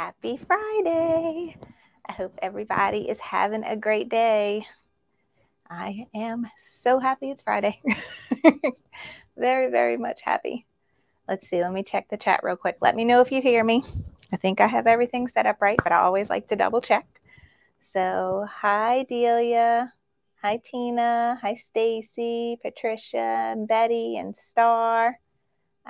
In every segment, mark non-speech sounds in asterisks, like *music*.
happy Friday. I hope everybody is having a great day. I am so happy it's Friday. *laughs* very, very much happy. Let's see, let me check the chat real quick. Let me know if you hear me. I think I have everything set up right, but I always like to double check. So, hi, Delia. Hi, Tina. Hi, Stacy, Patricia, Betty, and Star.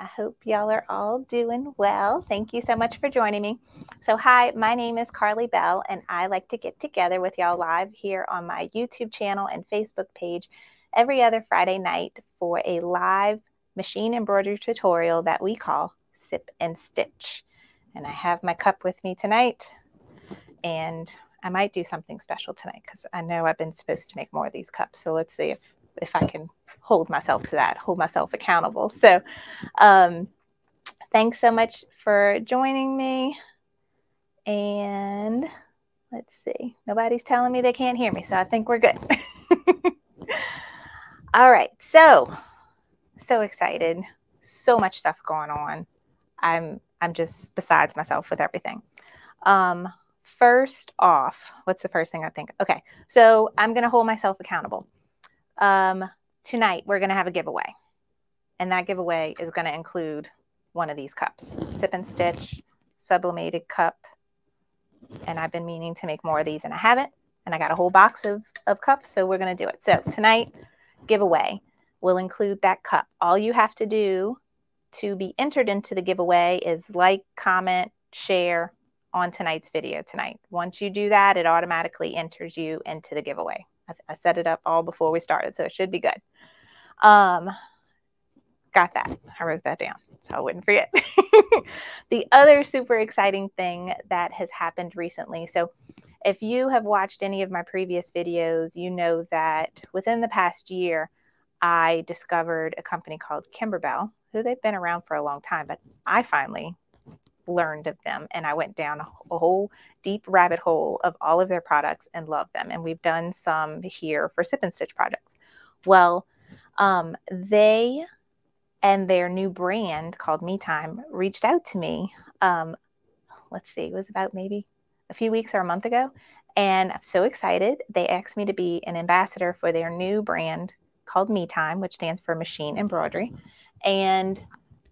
I hope y'all are all doing well. Thank you so much for joining me. So, hi, my name is Karlie Belle, and I like to get together with y'all live here on my YouTube channel and Facebook page every other Friday night for a live machine embroidery tutorial that we call Sip and Stitch. And I have my cup with me tonight, and I might do something special tonight because I know I've been supposed to make more of these cups. So, let's see if if I can hold myself to that, hold myself accountable. So, um, thanks so much for joining me. And let's see, nobody's telling me they can't hear me, so I think we're good. *laughs* All right, so so excited, so much stuff going on. I'm I'm just besides myself with everything. Um, first off, what's the first thing I think? Okay, so I'm gonna hold myself accountable um, tonight we're going to have a giveaway. And that giveaway is going to include one of these cups Sip and Stitch, sublimated cup. And I've been meaning to make more of these and I haven't. And I got a whole box of, of cups, so we're going to do it. So tonight, giveaway will include that cup. All you have to do to be entered into the giveaway is like, comment, share on tonight's video tonight. Once you do that, it automatically enters you into the giveaway. I, I set it up all before we started, so it should be good. Um, got that. I wrote that down so I wouldn't forget. *laughs* the other super exciting thing that has happened recently. So, if you have watched any of my previous videos, you know that within the past year, I discovered a company called Kimberbell, who they've been around for a long time, but I finally learned of them and I went down a whole deep rabbit hole of all of their products and loved them. And we've done some here for Sip and Stitch projects. Well, um, they and their new brand called Me Time reached out to me. Um, let's see, it was about maybe a few weeks or a month ago. And I'm so excited. They asked me to be an ambassador for their new brand called Me Time, which stands for Machine Embroidery. And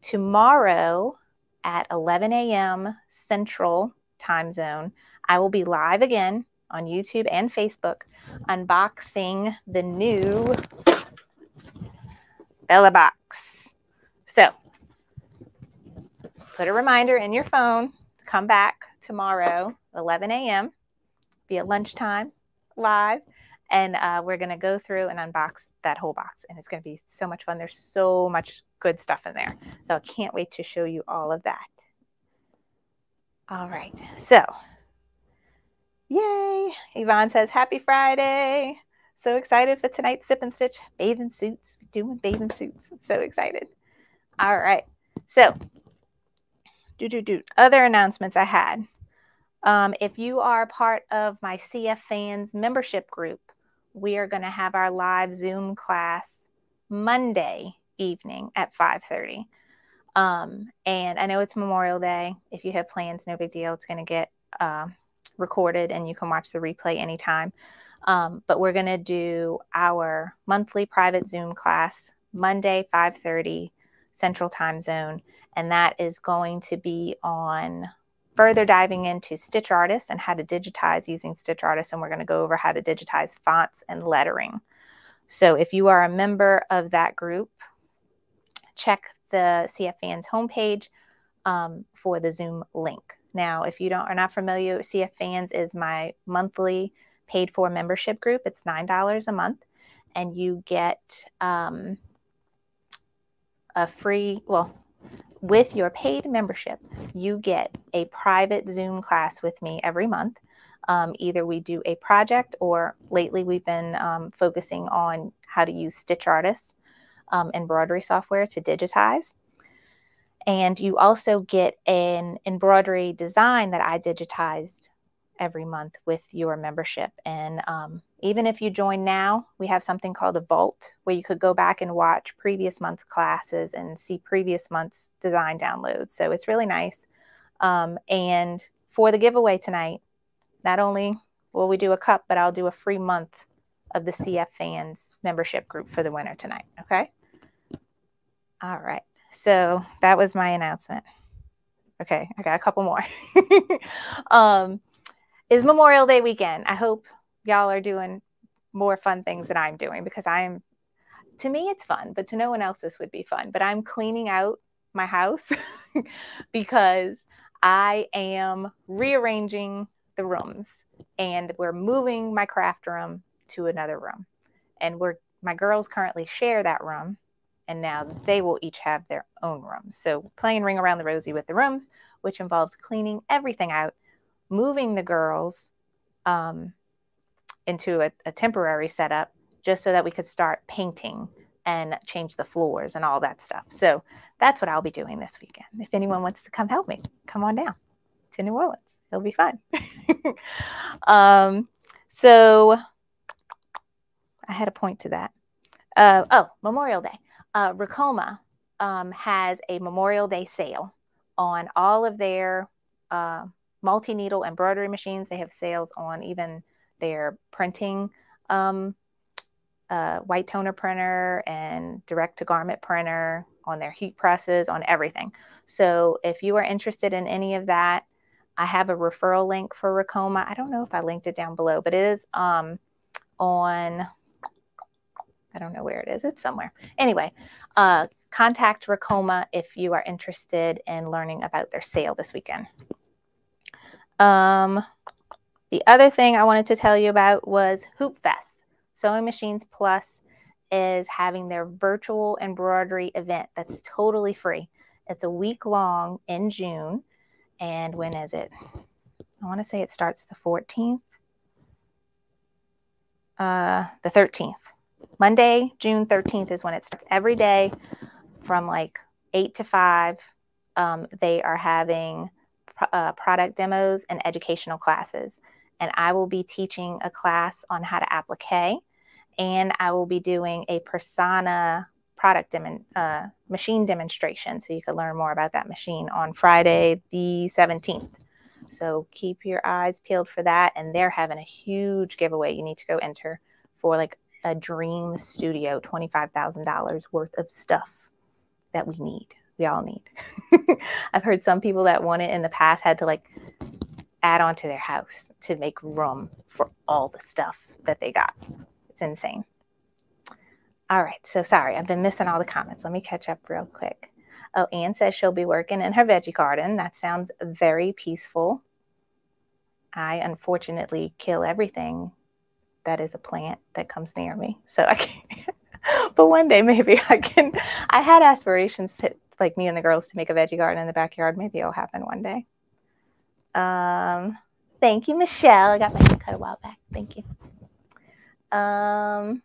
tomorrow, at 11 a.m. Central Time Zone. I will be live again on YouTube and Facebook unboxing the new Bella Box. So, put a reminder in your phone. Come back tomorrow, 11 a.m. Be at lunchtime live and uh, we're going to go through and unbox that whole box and it's going to be so much fun. There's so much good stuff in there. So i can't wait to show you all of that. All right so yay! Yvonne says happy friday. So excited for tonight's sip and stitch bathing suits doing bathing suits. I'm so excited. All right so do do do other announcements i had. Um, if you are part of my CF fans membership group, we are going to have our live Zoom class Monday evening at 5:30. Um, and I know it's Memorial Day. If you have plans, no big deal. It's going to get uh, recorded, and you can watch the replay anytime. Um, but we're going to do our monthly private Zoom class Monday, 5:30 Central Time Zone, and that is going to be on further diving into Stitch Artist and how to digitize using Stitch Artist. And we're going to go over how to digitize fonts and lettering. So if you are a member of that group, check the CF Fans homepage um, for the Zoom link. Now, if you don't are not familiar, CF Fans is my monthly paid for membership group. It's nine dollars a month, and you get um, a free well with your paid membership, you get a private Zoom class with me every month. Um, either we do a project or lately we've been um, focusing on how to use Stitch Artist um, embroidery software to digitize. And you also get an embroidery design that I digitized every month with your membership. And um, even if you join now, we have something called a vault where you could go back and watch previous month classes and see previous month's design downloads. So it's really nice. Um, and for the giveaway tonight, not only will we do a cup, but I'll do a free month of the CF fans membership group for the winner tonight. Okay. All right. So that was my announcement. Okay, I got a couple more. *laughs* um, is Memorial Day weekend. I hope y'all are doing more fun things than I'm doing because I'm, to me, it's fun, but to no one else, this would be fun. But I'm cleaning out my house *laughs* because I am rearranging the rooms and we're moving my craft room to another room. And we're, my girls currently share that room and now they will each have their own rooms. So playing Ring Around the Rosie with the rooms, which involves cleaning everything out moving the girls um, into a, a temporary setup just so that we could start painting and change the floors and all that stuff. So that's what I'll be doing this weekend. If anyone wants to come help me, come on down to New Orleans. It'll be fun. *laughs* um, so I had a point to that. Uh, oh, Memorial Day. Uh, Ricoma um, has a Memorial Day sale on all of their uh, multi needle embroidery machines. They have sales on even their printing um, uh, white toner printer and direct to garment printer, on their heat presses, on everything. So if you are interested in any of that, I have a referral link for Ricoma. I don't know if I linked it down below, but it is um, on, I don't know where it is. It's somewhere. Anyway, uh, contact Ricoma if you are interested in learning about their sale this weekend. Um, the other thing I wanted to tell you about was Hoop Fest. Sewing Machines Plus is having their virtual embroidery event that's totally free. It's a week long in June. And when is it? I want to say it starts the 14th. Uh, the 13th. Monday, June 13th is when it starts. Every day from like 8 to 5, um, they are having uh, product demos and educational classes. And I will be teaching a class on how to applique, and I will be doing a persona product demo, uh, machine demonstration so you can learn more about that machine on Friday, the 17th. So keep your eyes peeled for that. And they're having a huge giveaway you need to go enter for like a dream studio, $25,000 worth of stuff that we need we all need. *laughs* I've heard some people that want it in the past had to like add on to their house to make room for all the stuff that they got. It's insane. All right, so sorry, I've been missing all the comments. Let me catch up real quick. Oh, Anne says she'll be working in her veggie garden. That sounds very peaceful. I unfortunately kill everything that is a plant that comes near me. So I can't. *laughs* but one day maybe I can. I had aspirations to like me and the girls to make a veggie garden in the backyard. Maybe it'll happen one day. Um, thank you, Michelle. I got my cut a while back. Thank you. Um,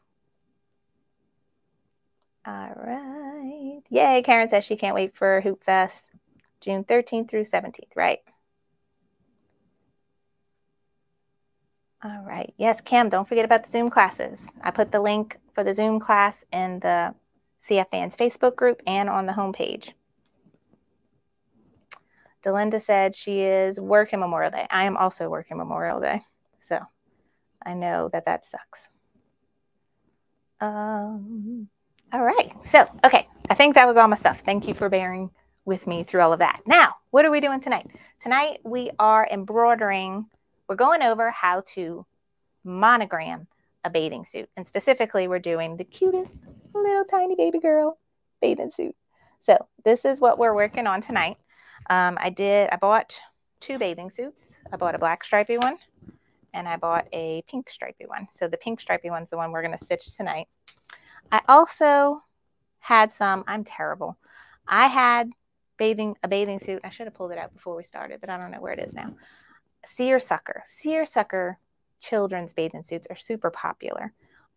all right. Yay, Karen says she can't wait for Hoop Fest, June 13th through 17th, right? All right. Yes, Cam, don't forget about the Zoom classes. I put the link for the Zoom class in the CF Fans Facebook group and on the homepage. Delinda said she is working Memorial Day. I am also working Memorial Day. So I know that that sucks. Um, all right. So, okay. I think that was all my stuff. Thank you for bearing with me through all of that. Now, what are we doing tonight? Tonight, we are embroidering, we're going over how to monogram a bathing suit. And specifically, we're doing the cutest little tiny baby girl bathing suit. So this is what we're working on tonight. Um, I did, I bought two bathing suits. I bought a black stripy one and I bought a pink stripy one. So the pink stripy one's the one we're going to stitch tonight. I also had some, I'm terrible. I had bathing a bathing suit. I should have pulled it out before we started, but I don't know where it is now. seersucker. Seersucker children's bathing suits are super popular.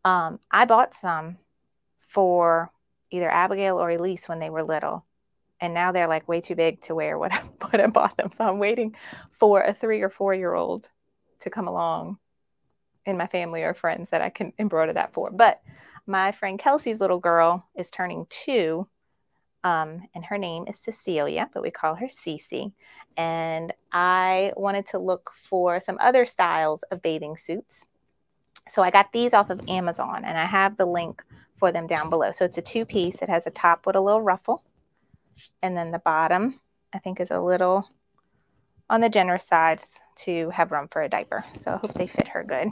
Um, I bought some for either Abigail or Elise when they were little. And now they're like way too big to wear what I, *laughs* what I bought them. So I'm waiting for a three or four year old to come along in my family or friends that I can embroider that for. But my friend Kelsey's little girl is turning two, um, and her name is Cecilia, but we call her Cece. And I wanted to look for some other styles of bathing suits. So I got these off of Amazon, and I have the link for them down below. So it's a two piece, it has a top with a little ruffle, and then the bottom, I think, is a little on the generous side to have room for a diaper. So I hope they fit her good.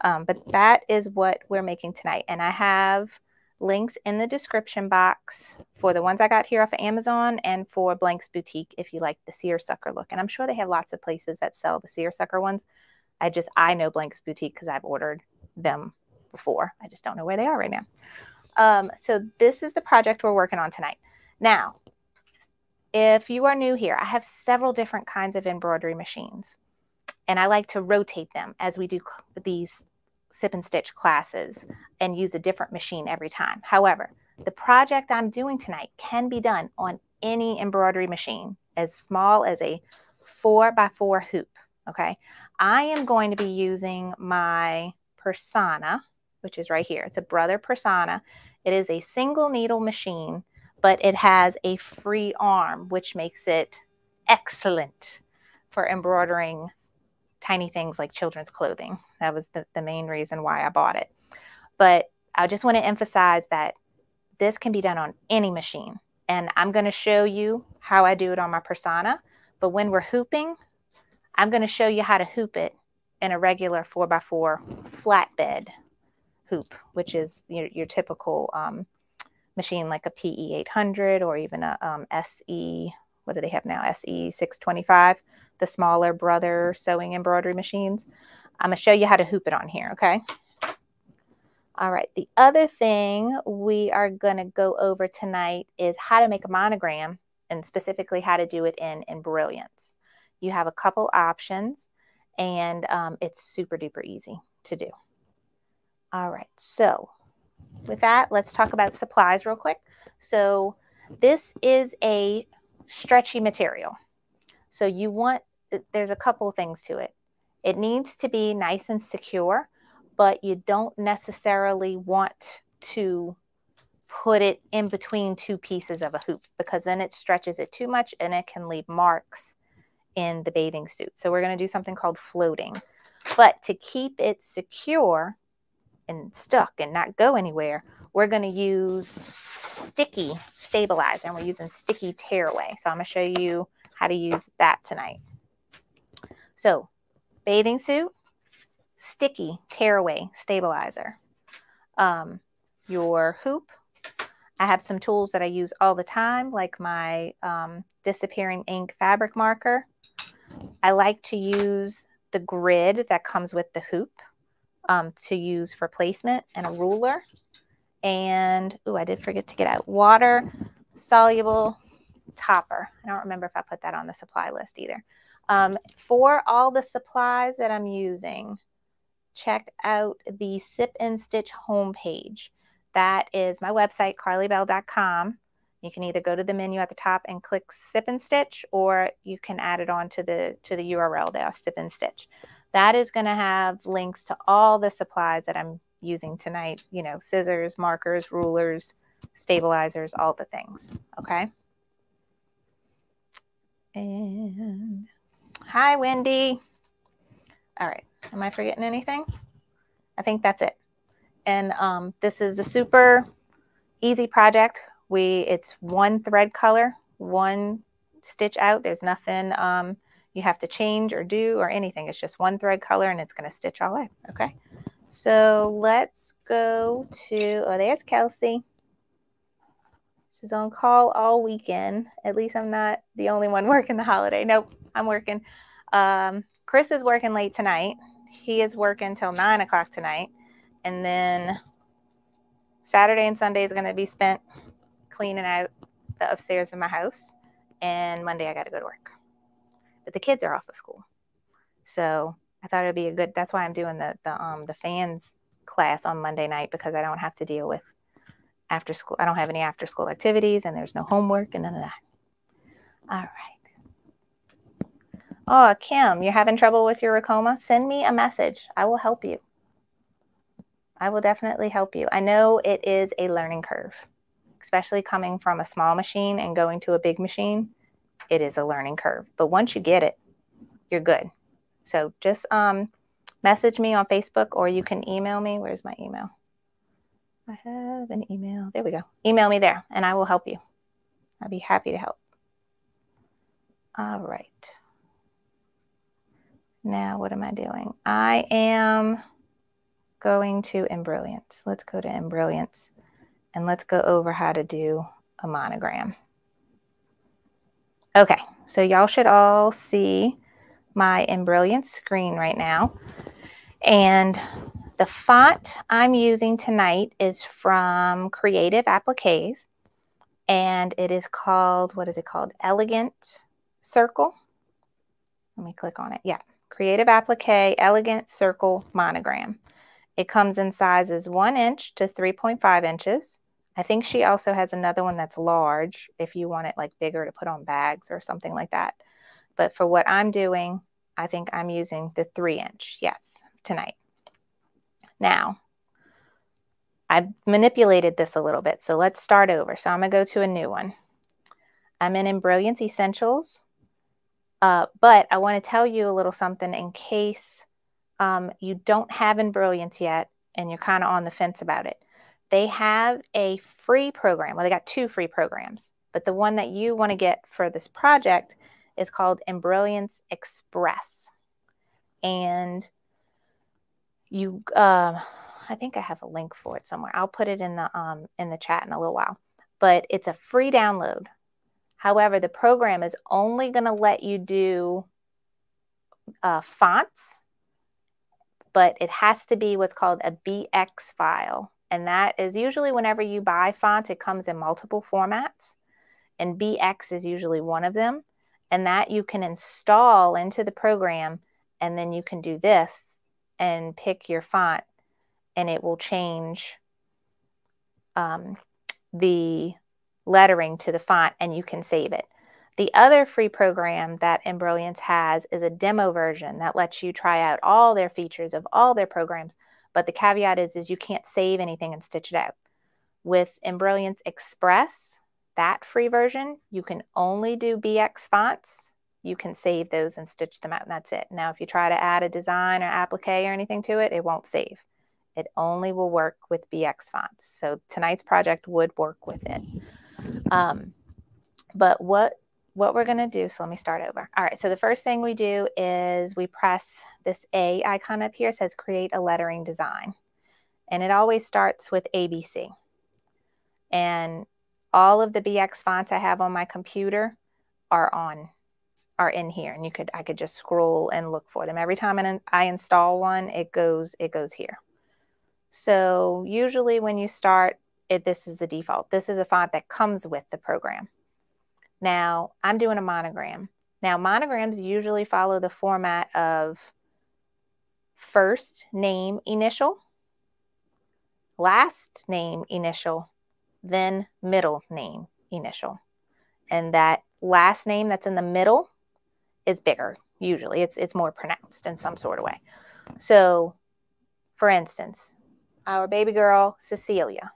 Um, but that is what we're making tonight. And I have links in the description box for the ones I got here off of Amazon and for Blank's Boutique if you like the seersucker look. And I'm sure they have lots of places that sell the seersucker ones. I just, I know Blank's Boutique because I've ordered them before. I just don't know where they are right now. Um, so this is the project we're working on tonight. Now, if you are new here, I have several different kinds of embroidery machines and I like to rotate them as we do these sip and stitch classes and use a different machine every time. However, the project I'm doing tonight can be done on any embroidery machine as small as a four by four hoop. Okay. I am going to be using my Persona, which is right here. It's a Brother Persona. It is a single needle machine, but it has a free arm, which makes it excellent for embroidering tiny things like children's clothing. That was the, the main reason why I bought it. But I just want to emphasize that this can be done on any machine. And I'm going to show you how I do it on my Persona. But when we're hooping, I'm going to show you how to hoop it in a regular 4x4 flatbed hoop, which is your, your typical um, machine like a PE 800 or even a um, SE, what do they have now? SE 625 the smaller brother sewing embroidery machines. I'm going to show you how to hoop it on here, okay? All right, the other thing we are going to go over tonight is how to make a monogram and specifically how to do it in, Embrilliance. You have a couple options and um, it's super duper easy to do. All right, so with that, let's talk about supplies real quick. So this is a stretchy material. So you want, uh, there's a couple things to it. It needs to be nice and secure, but you don't necessarily want to put it in between two pieces of a hoop because then it stretches it too much and it can leave marks in the bathing suit. So we're going to do something called floating. But to keep it secure and stuck and not go anywhere, we're going to use sticky stabilizer and we're using sticky tearaway. So I'm going to show you how to use that tonight. So, bathing suit, sticky tearaway stabilizer. Um, your hoop. I have some tools that I use all the time, like my um, disappearing ink fabric marker. I like to use the grid that comes with the hoop um, to use for placement and a ruler. And, oh, I did forget to get out water soluble topper. I don't remember if I put that on the supply list either. Um, for all the supplies that I'm using, check out the Sip and Stitch homepage. That is my website, karliebelle.com. You can either go to the menu at the top and click Sip and Stitch, or you can add it on to the to the URL there, Sip and Stitch. That is going to have links to all the supplies that I'm using tonight. You know, scissors, markers, rulers, stabilizers, all the things. Okay. And hi, Wendy. All right. Am I forgetting anything? I think that's it. And um, this is a super easy project. We It's one thread color, one stitch out. There's nothing um, you have to change or do or anything. It's just one thread color and it's going to stitch all out. Okay. So let's go to, oh, there's Kelsey. She's on call all weekend. At least I'm not the only one *laughs* working the holiday. Nope, I'm working. Um, Chris is working late tonight. He is working till nine o'clock tonight. And then Saturday and Sunday is going to be spent cleaning out the upstairs of my house. And Monday I got to go to work. But the kids are off of school. So I thought it'd be a good. That's why I'm doing the the um the fans class on Monday night because I don't have to deal with after school. I don't have any after school activities and there's no homework and none of that. All right. Oh, Kim, you're having trouble with your Ricoma? Send me a message. I will help you. I will definitely help you. I know it is a learning curve, especially coming from a small machine and going to a big machine. It is a learning curve. But once you get it, you're good. So just um, message me on Facebook or you can email me. Where's my email? I have an email. There we go. Email me there and I will help you. I'd be happy to help. All right. Now, what am I doing? I am going to Embrilliance. Let's go to Embrilliance and let's go over how to do a monogram. Okay, so y'all should all see my Embrilliance screen right now. And the font I'm using tonight is from Creative Appliques, and it is called, what is it called? Elegant Circle. Let me click on it. Yeah, Creative Applique Elegant Circle Monogram. It comes in sizes 1 inch to 3.5 inches. I think she also has another one that's large if you want it like bigger to put on bags or something like that. But for what I'm doing, I think I'm using the 3 inch. Yes, tonight. Now, I manipulated this a little bit, so let's start over. So I'm to go to a new one. I'm in Embrilliance Essentials, uh, but I want to tell you a little something in case um, you don't have Embrilliance yet and you're kind of on the fence about it. They have a free program. Well, they got two free programs, but the one that you want to get for this project is called Embrilliance Express. And you uh, I think I have a link for it somewhere. I'll put it in the um, in the chat in a little while. But it's a free download. However, the program is only going to let you do uh, fonts, but it has to be what's called a BX file. And that is usually whenever you buy fonts, it comes in multiple formats. And BX is usually one of them. And that you can install into the program. And then you can do this and pick your font and it will change um, the lettering to the font and you can save it. The other free program that Embrilliance has is a demo version that lets you try out all their features of all their programs. But the caveat is, is you can't save anything and stitch it out. With Embrilliance Express, that free version, you can only do BX fonts you can save those and stitch them out and that's it. Now, if you try to add a design or applique or anything to it, it won't save. It only will work with BX fonts. So tonight's project would work with it. Um, but what what we're going to do, so let me start over. All right, so the first thing we do is we press this A icon up here. Says create a lettering design. And it always starts with ABC. And all of the BX fonts I have on my computer are on are in here and you could I could just scroll and look for them. Every time I install one, it goes it goes here. So usually when you start it this is the default. This is a font that comes with the program. Now, I'm doing a monogram. Now, monograms usually follow the format of first name initial, last name initial, then middle name initial. And that last name that's in the middle is bigger usually it's it's more pronounced in some sort of way so for instance our baby girl cecilia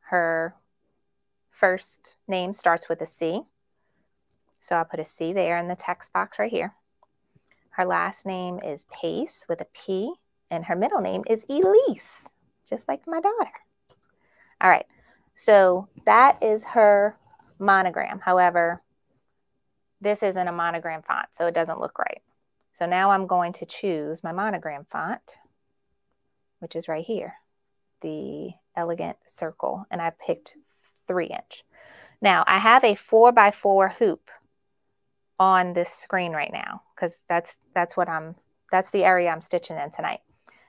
her first name starts with a c so i'll put a c there in the text box right here her last name is pace with a p and her middle name is elise just like my daughter all right so that is her monogram however this isn't a monogram font, so it doesn't look right. So now I'm going to choose my monogram font, which is right here, the Elegant Circle, and I picked three inch. Now I have a four by four hoop on this screen right now because that's that's what I'm that's the area I'm stitching in tonight.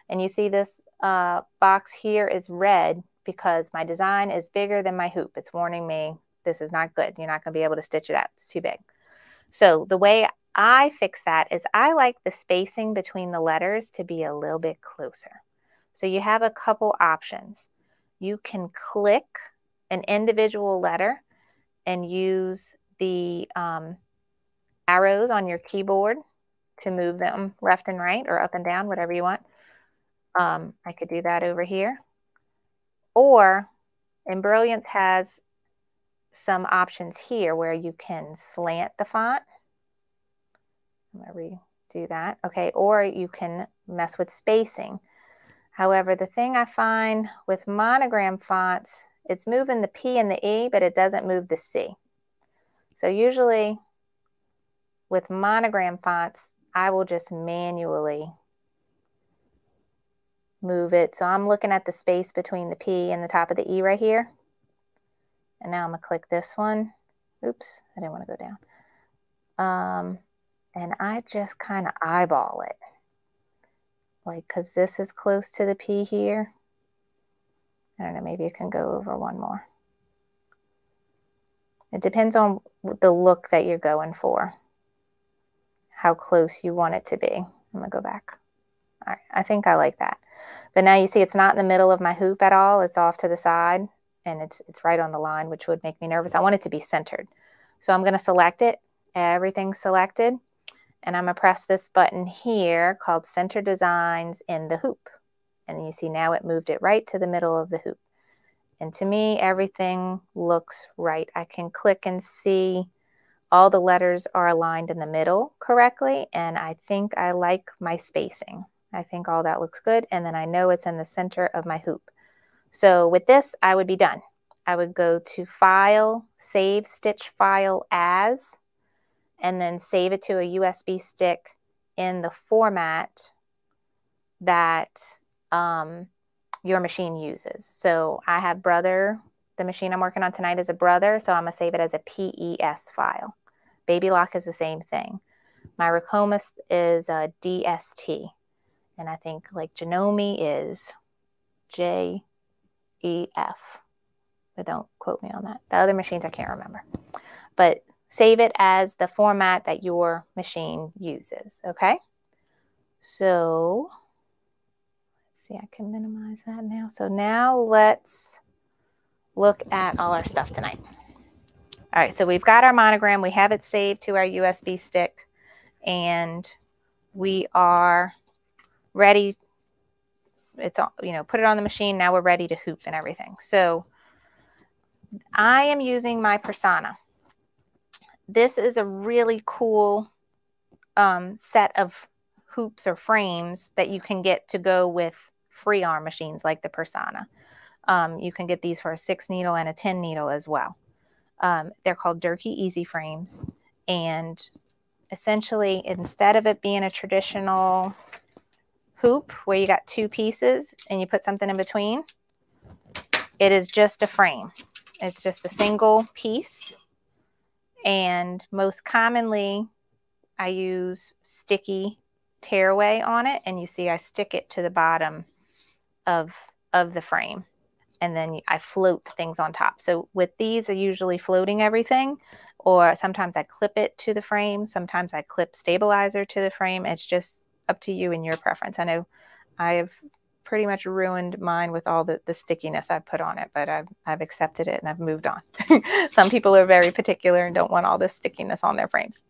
And you see this uh, box here is red because my design is bigger than my hoop. It's warning me this is not good. You're not going to be able to stitch it out. It's too big. So the way I fix that is I like the spacing between the letters to be a little bit closer. So you have a couple options. You can click an individual letter and use the um, arrows on your keyboard to move them left and right or up and down, whatever you want. Um, I could do that over here. Or Embrilliance has some options here where you can slant the font. Let me redo that. Okay, or you can mess with spacing. However, the thing I find with monogram fonts, it's moving the P and the E, but it doesn't move the C. So usually with monogram fonts, I will just manually move it. So I'm looking at the space between the P and the top of the E right here. And now I'm to click this one. Oops, I didn't want to go down. Um, and I just kind of eyeball it. Like, because this is close to the P here. I don't know, maybe it can go over one more. It depends on the look that you're going for, how close you want it to be. I'm going to go back. All right, I think I like that. But now you see it's not in the middle of my hoop at all. It's off to the side and it's, it's right on the line, which would make me nervous. I want it to be centered. So I'm going to select it. Everything's selected. And I'm going to press this button here called Center Designs in the hoop. And you see now it moved it right to the middle of the hoop. And to me, everything looks right. I can click and see all the letters are aligned in the middle correctly. And I think I like my spacing. I think all that looks good. And then I know it's in the center of my hoop. So with this, I would be done. I would go to File, Save Stitch File As, and then save it to a USB stick in the format that um, your machine uses. So I have Brother, the machine I'm working on tonight is a Brother, so I'm going to save it as a PES file. Baby Lock is the same thing. My Ricomas is uh, a DST. And I think like Janome is J E F. But don't quote me on that. The other machines I can't remember. But save it as the format that your machine uses. Okay. So let's see, I can minimize that now. So now let's look at all our stuff tonight. All right, so we've got our monogram. We have it saved to our USB stick, and we are ready. It's all, you know, put it on the machine. Now we're ready to hoop and everything. So I am using my Persona. This is a really cool um, set of hoops or frames that you can get to go with free arm machines like the Persona. Um, you can get these for a six needle and a 10 needle as well. Um, they're called Durkee Easy Frames. And essentially, instead of it being a traditional hoop where you got two pieces and you put something in between. It is just a frame. It's just a single piece. And most commonly, I use sticky tearaway on it. And you see I stick it to the bottom of, of the frame. And then I float things on top. So with these, I usually floating everything. Or sometimes I clip it to the frame. Sometimes I clip stabilizer to the frame. It's just up to you and your preference. I know I've pretty much ruined mine with all the, the stickiness I've put on it, but I've, I've accepted it and I've moved on. *laughs* Some people are very particular and don't want all this stickiness on their frames.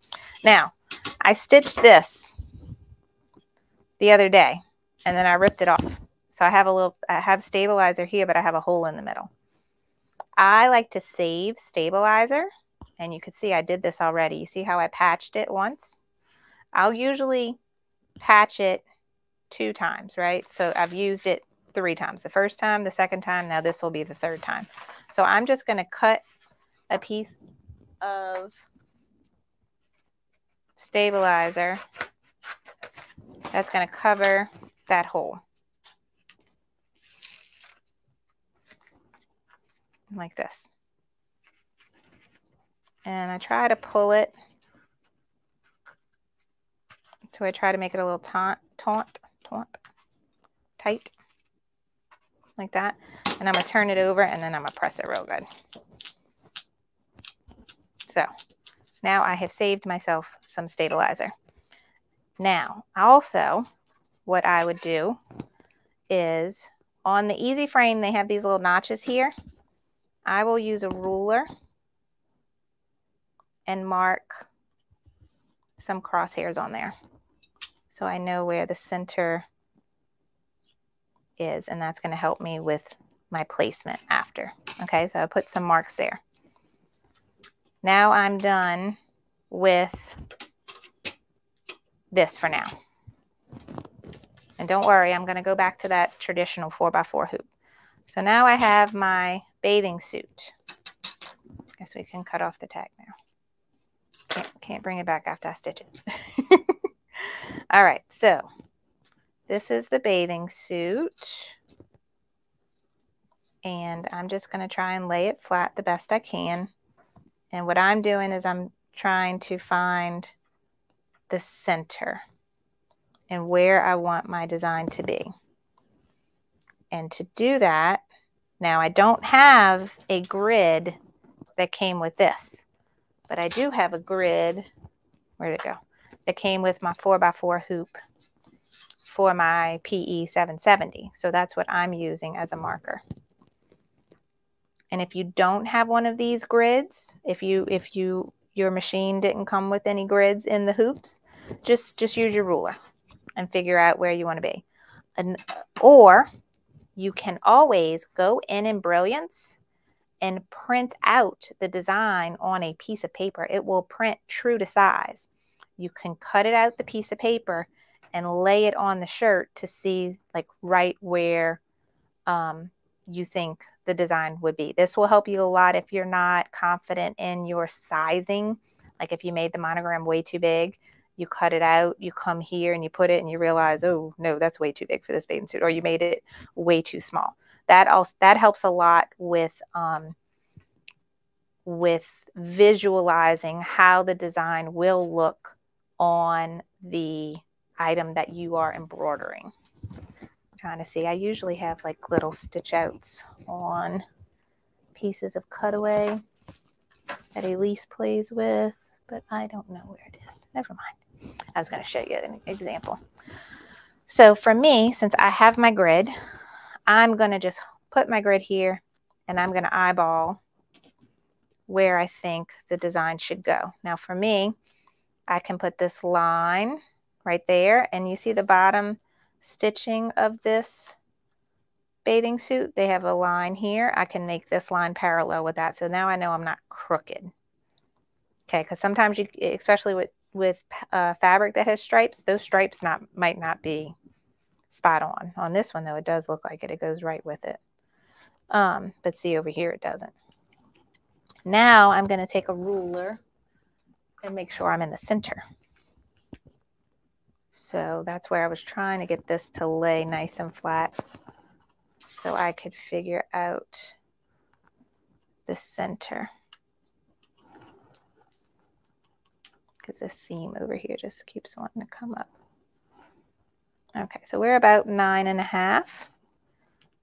Now, I stitched this the other day and then I ripped it off. So I have a little, I have stabilizer here, but I have a hole in the middle. I like to save stabilizer and you can see I did this already. You see how I patched it once? I'll usually patch it two times, right? So I've used it three times. The first time, the second time, now this will be the third time. So I'm just going to cut a piece of stabilizer that's going to cover that hole. Like this. And I try to pull it so I try to make it a little taunt, taunt, taunt, tight, like that. And I'm going to turn it over and then I'm going to press it real good. So Now I have saved myself some stabilizer. Now, also, what I would do is on the easy frame, they have these little notches here. I will use a ruler and mark some crosshairs on there. So I know where the center is, and that's going to help me with my placement after. Okay, so I put some marks there. Now I'm done with this for now. And don't worry, I'm going to go back to that traditional 4x4 hoop. So now I have my bathing suit. Guess we can cut off the tag now. Can't, can't bring it back after I stitch it. *laughs* All right, so this is the bathing suit. And I'm just going to try and lay it flat the best I can. And what I'm doing is I'm trying to find the center and where I want my design to be. And to do that, now I don't have a grid that came with this, but I do have a grid, where'd it go? That came with my 4x4 hoop for my PE 770. So that's what I'm using as a marker. And if you don't have one of these grids, if you if you your machine didn't come with any grids in the hoops, just just use your ruler and figure out where you want to be. And, or you can always go in Embrilliance and print out the design on a piece of paper. It will print true to size. You can cut it out the piece of paper and lay it on the shirt to see like right where um, you think the design would be. This will help you a lot if you're not confident in your sizing. Like if you made the monogram way too big, you cut it out, you come here and you put it and you realize, oh no, that's way too big for this bathing suit, or you made it way too small. That also that helps a lot with um, with visualizing how the design will look on the item that you are embroidering I'm trying to see. I usually have like little stitch outs on pieces of cutaway that Elise plays with, but I don't know where it is. Never mind. I was going to show you an example. So for me, since I have my grid, I'm going to just put my grid here and I'm going to eyeball where I think the design should go. Now for me, I can put this line right there and you see the bottom stitching of this bathing suit, they have a line here. I can make this line parallel with that. So now I know I'm not crooked. Okay, because sometimes you, especially with, with uh, fabric that has stripes, those stripes not might not be spot on. On this one, though, it does look like it. It goes right with it. Um, but see over here, it doesn't. Now I'm going to take a ruler and make sure I'm in the center. So that's where I was trying to get this to lay nice and flat so I could figure out the center. Because this seam over here just keeps wanting to come up. Okay, so we're about nine and a half.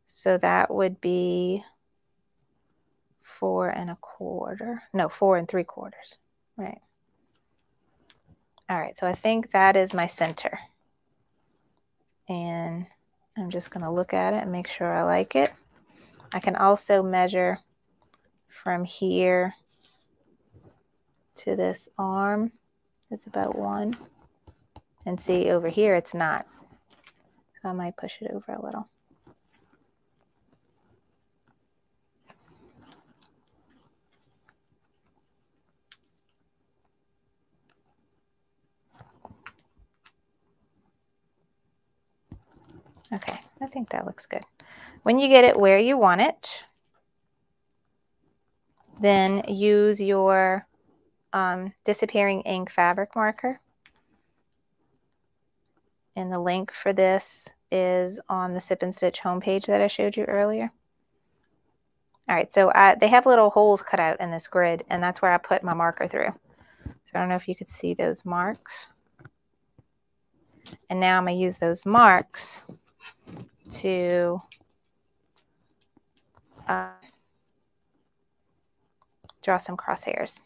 So that would be four and a quarter. No, four and three quarters, right? All right, so I think that is my center. And I'm just going to look at it and make sure I like it. I can also measure from here to this arm. It's about one. And see over here, it's not. So I might push it over a little. Okay, I think that looks good. When you get it where you want it, then use your um, disappearing ink fabric marker. And the link for this is on the Sip and Stitch homepage that I showed you earlier. All right, so I, they have little holes cut out in this grid, and that's where I put my marker through. So I don't know if you could see those marks. And now I'm going to use those marks to uh, draw some crosshairs.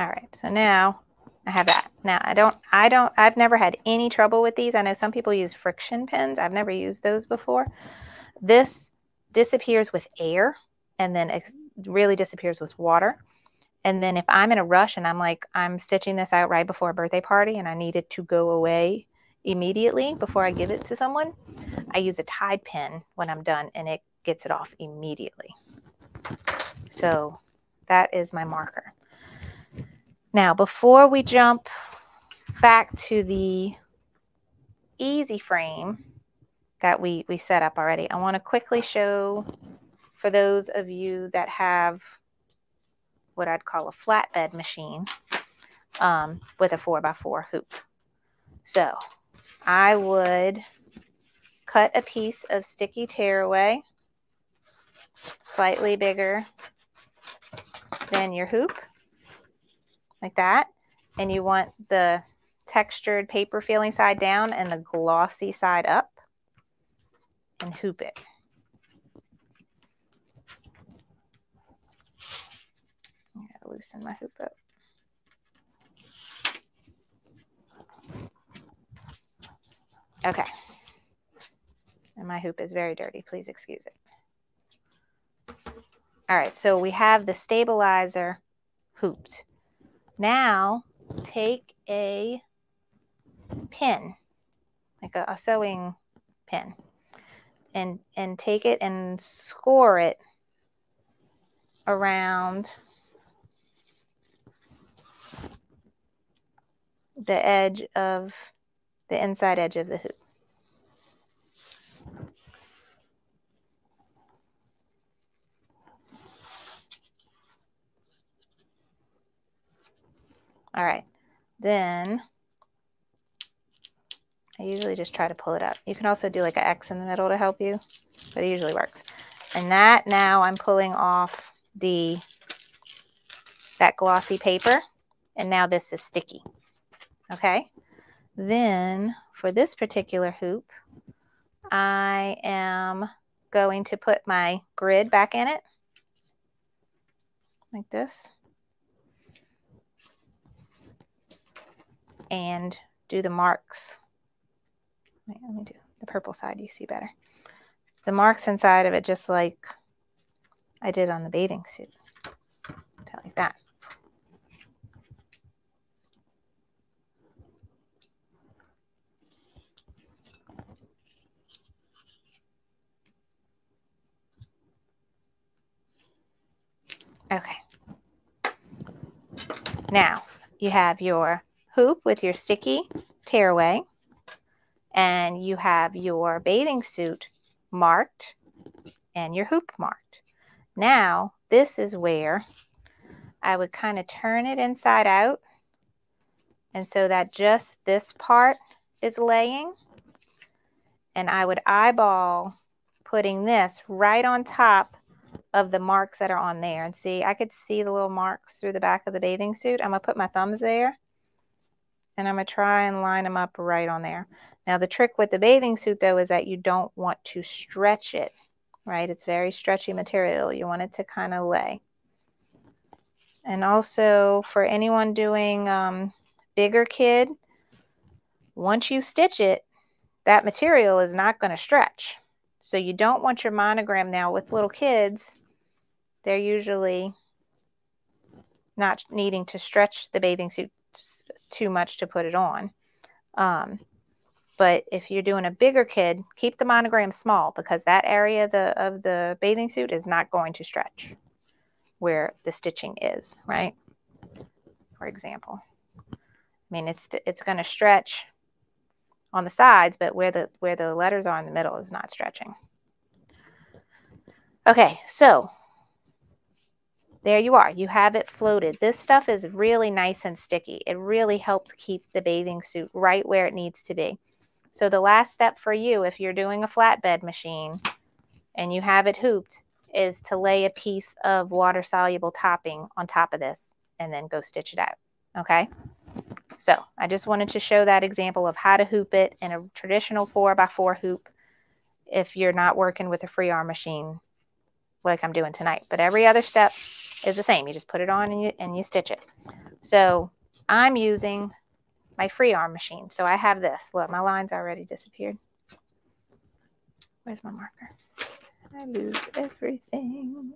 All right, so now I have that. Now I don't, I don't, I've never had any trouble with these. I know some people use Frixion pens. I've never used those before. This disappears with air and then it really disappears with water. And then if I'm in a rush and I'm like, I'm stitching this out right before a birthday party and I need it to go away immediately before I give it to someone, I use a Tide pen when I'm done and it gets it off immediately. So that is my marker. Now, before we jump back to the easy frame that we, we set up already, I want to quickly show for those of you that have what I'd call a flatbed machine um, with a 4x4 hoop. So I would cut a piece of sticky tearaway slightly bigger than your hoop like that and you want the textured paper feeling side down and the glossy side up and hoop it. I gotta loosen my hoop up. Okay. And my hoop is very dirty. Please excuse it. All right, so we have the stabilizer hooped. Now take a pin, like a, a sewing pin, and, and take it and score it around the edge of the inside edge of the hoop. All right, then I usually just try to pull it up. You can also do like an X in the middle to help you, but it usually works. And that now I'm pulling off the that glossy paper, and now this is sticky. Okay. Then for this particular hoop, I am going to put my grid back in it like this and do the marks. Wait, let me do the purple side you see better. The marks inside of it just like I did on the bathing suit. Like that. Okay. Now you have your hoop with your sticky tearaway and you have your bathing suit marked and your hoop marked. Now this is where I would kind of turn it inside out and so that just this part is laying and I would eyeball putting this right on top of the marks that are on there. And see, I could see the little marks through the back of the bathing suit. I'm going to put my thumbs there. And I'm going to try and line them up right on there. Now, the trick with the bathing suit, though, is that you don't want to stretch it, right? It's very stretchy material. You want it to kind of lay. And also, for anyone doing um, bigger kid, once you stitch it, that material is not going to stretch. So you don't want your monogram now with little kids. They're usually not needing to stretch the bathing suit too much to put it on. Um, but if you're doing a bigger kid, keep the monogram small because that area of the, of the bathing suit is not going to stretch where the stitching is, right? For example. I mean, it's, it's going to stretch on the sides, but where the where the letters are in the middle is not stretching. Okay, so there you are. You have it floated. This stuff is really nice and sticky. It really helps keep the bathing suit right where it needs to be. So the last step for you, if you're doing a flatbed machine and you have it hooped, is to lay a piece of water-soluble topping on top of this and then go stitch it out. Okay? So I just wanted to show that example of how to hoop it in a traditional 4x4 hoop if you're not working with a free arm machine like I'm doing tonight. But every other step is the same. You just put it on and you, and you stitch it. So I'm using my free arm machine. So I have this. Look, my lines already disappeared. Where's my marker? I lose everything.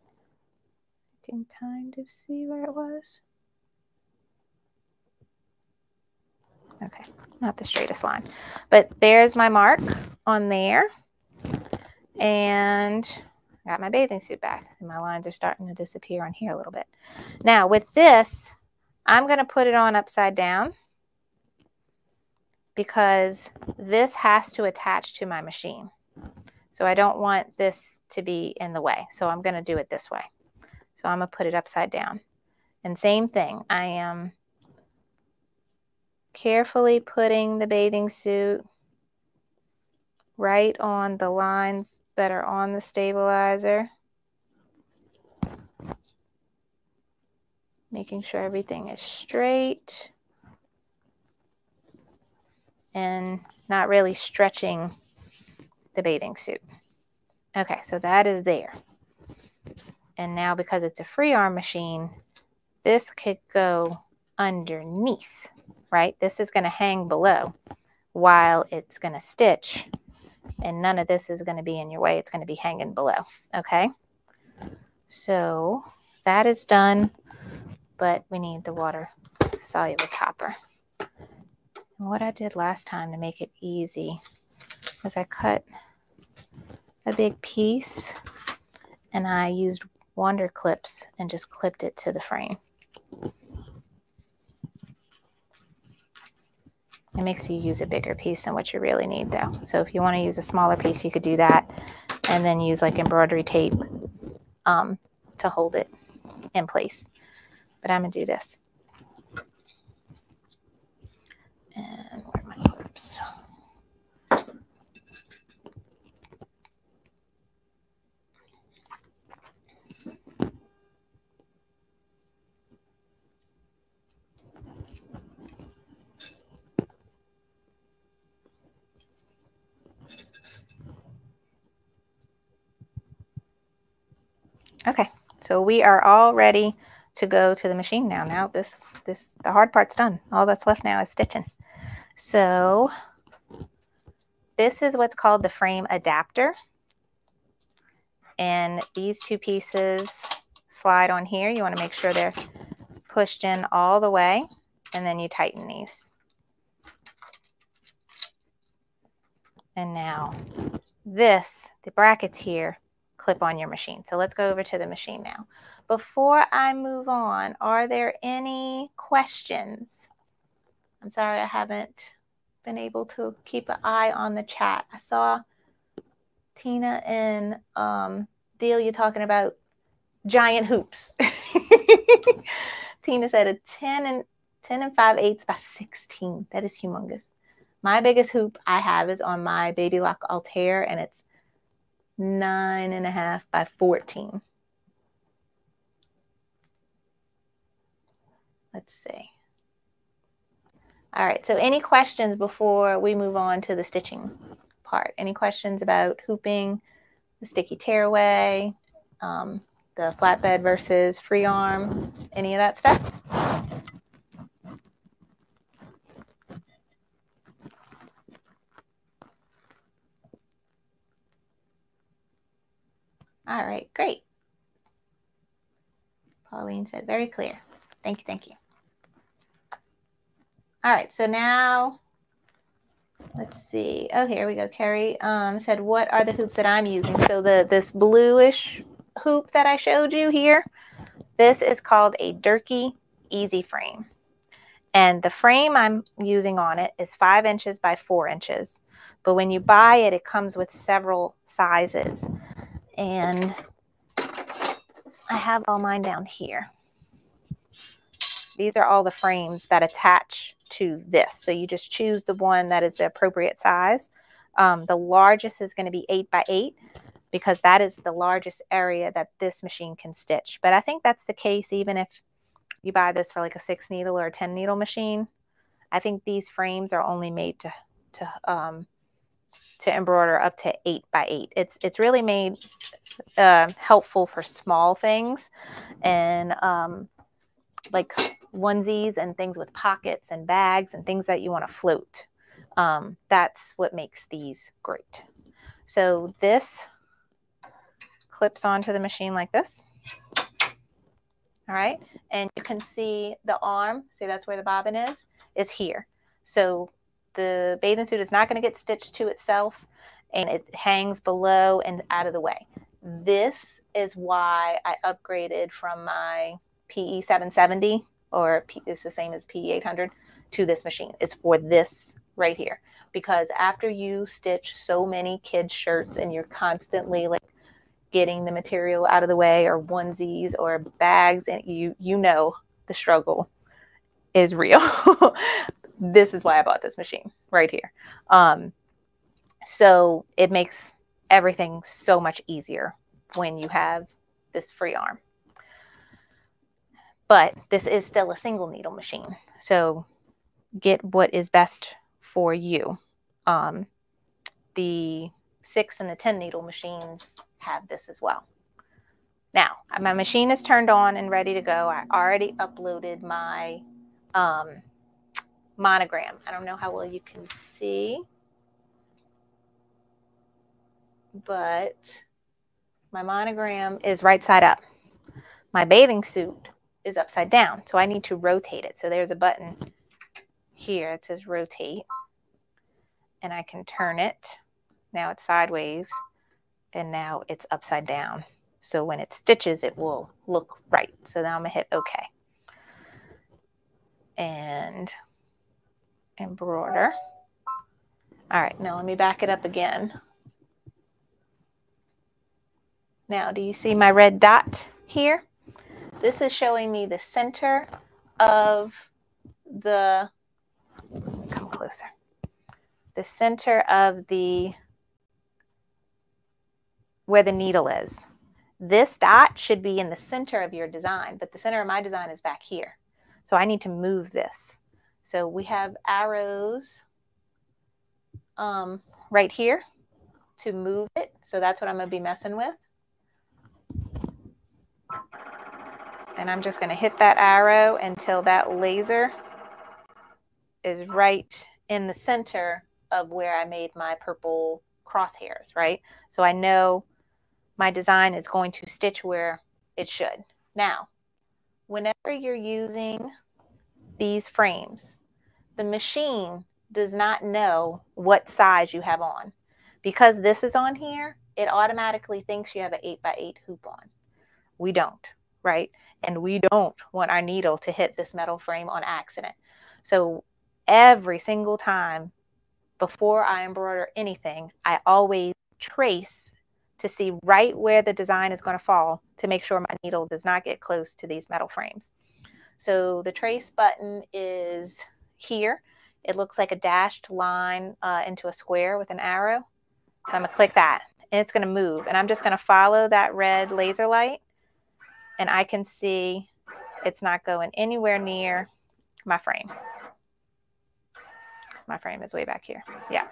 I can kind of see where it was. Okay, not the straightest line. But there's my mark on there. And I got my bathing suit back. And my lines are starting to disappear on here a little bit. Now with this, I'm going to put it on upside down because this has to attach to my machine. So I don't want this to be in the way. So I'm going to do it this way. So I'm going to put it upside down. And same thing, I am carefully putting the bathing suit right on the lines that are on the stabilizer. Making sure everything is straight and not really stretching the bathing suit. Okay, so that is there. And now because it's a free arm machine, this could go underneath, right? This is going to hang below while it's going to stitch. And none of this is going to be in your way. It's going to be hanging below, okay? So that is done, but we need the water soluble topper. And what I did last time to make it easy was I cut a big piece and I used wonder clips and just clipped it to the frame. It makes you use a bigger piece than what you really need though. So if you want to use a smaller piece, you could do that and then use like embroidery tape um, to hold it in place. But I'm going to do this. And where are my clips? Okay, so we are all ready to go to the machine now. Now this, this, the hard part's done. All that's left now is stitching. So this is what's called the frame adapter. And these two pieces slide on here. You want to make sure they're pushed in all the way. And then you tighten these. And now this, the brackets here, clip on your machine. So let's go over to the machine now. Before I move on, are there any questions? I'm sorry I haven't been able to keep an eye on the chat. I saw Tina and um, Delia talking about giant hoops. *laughs* Tina said a 10 and 10 and 5 eighths by 16. That is humongous. My biggest hoop I have is on my Baby Lock Altair, and it's nine and a half by 14. Let's see. All right, so any questions before we move on to the stitching part? Any questions about hooping, the sticky tearaway, um, the flatbed versus free arm, any of that stuff? All right, great. Pauline said, very clear. Thank you, thank you. All right, so now let's see. Oh, here we go. Carrie um, said, what are the hoops that I'm using? So the this bluish hoop that I showed you here, this is called a Durkee Easy Frame. And the frame I'm using on it is five inches by four inches. But when you buy it, it comes with several sizes. And I have all mine down here. These are all the frames that attach to this. So you just choose the one that is the appropriate size. Um, the largest is going to be 8 by 8 because that is the largest area that this machine can stitch. But I think that's the case even if you buy this for like a 6 needle or a 10 needle machine. I think these frames are only made to to um, to embroider up to 8 by 8. It's it's really made uh, helpful for small things and um, like onesies and things with pockets and bags and things that you want to float. Um, that's what makes these great. So this clips onto the machine like this. All right. And you can see the arm, see that's where the bobbin is, is here. So the bathing suit is not going to get stitched to itself and it hangs below and out of the way. This is why I upgraded from my PE 770 or P, it's the same as PE 800 to this machine. It's for this right here because after you stitch so many kids shirts and you're constantly like getting the material out of the way or onesies or bags and you you know the struggle is real *laughs* this is why i bought this machine right here um, so it makes everything so much easier when you have this free arm but this is still a single needle machine so get what is best for you um, the six and the 10 needle machines have this as well. Now, my machine is turned on and ready to go. I already uploaded my um, monogram. I don't know how well you can see, but my monogram is right side up. My bathing suit is upside down, so I need to rotate it. So there's a button here. It says rotate, and I can turn it. Now it's sideways and now it's upside down. So when it stitches, it will look right. So now I'm gonna hit OK. And embroider. All right, now let me back it up again. Now, do you see my red dot here? This is showing me the center of the, come closer, the center of the where the needle is. This dot should be in the center of your design, but the center of my design is back here. So I need to move this. So we have arrows um, right here to move it. So that's what I'm going to be messing with. And I'm just going to hit that arrow until that laser is right in the center of where I made my purple crosshairs, right? So I know my design is going to stitch where it should. Now, whenever you're using these frames, the machine does not know what size you have on. Because this is on here, it automatically thinks you have an 8 by 8 hoop on. We don't, right? And we don't want our needle to hit this metal frame on accident. So every single time before I embroider anything, I always trace to see right where the design is going to fall to make sure my needle does not get close to these metal frames. So the trace button is here. It looks like a dashed line uh, into a square with an arrow. So I'm to click that and it's going to move. And I'm just going to follow that red laser light and I can see it's not going anywhere near my frame. My frame is way back here. Yeah.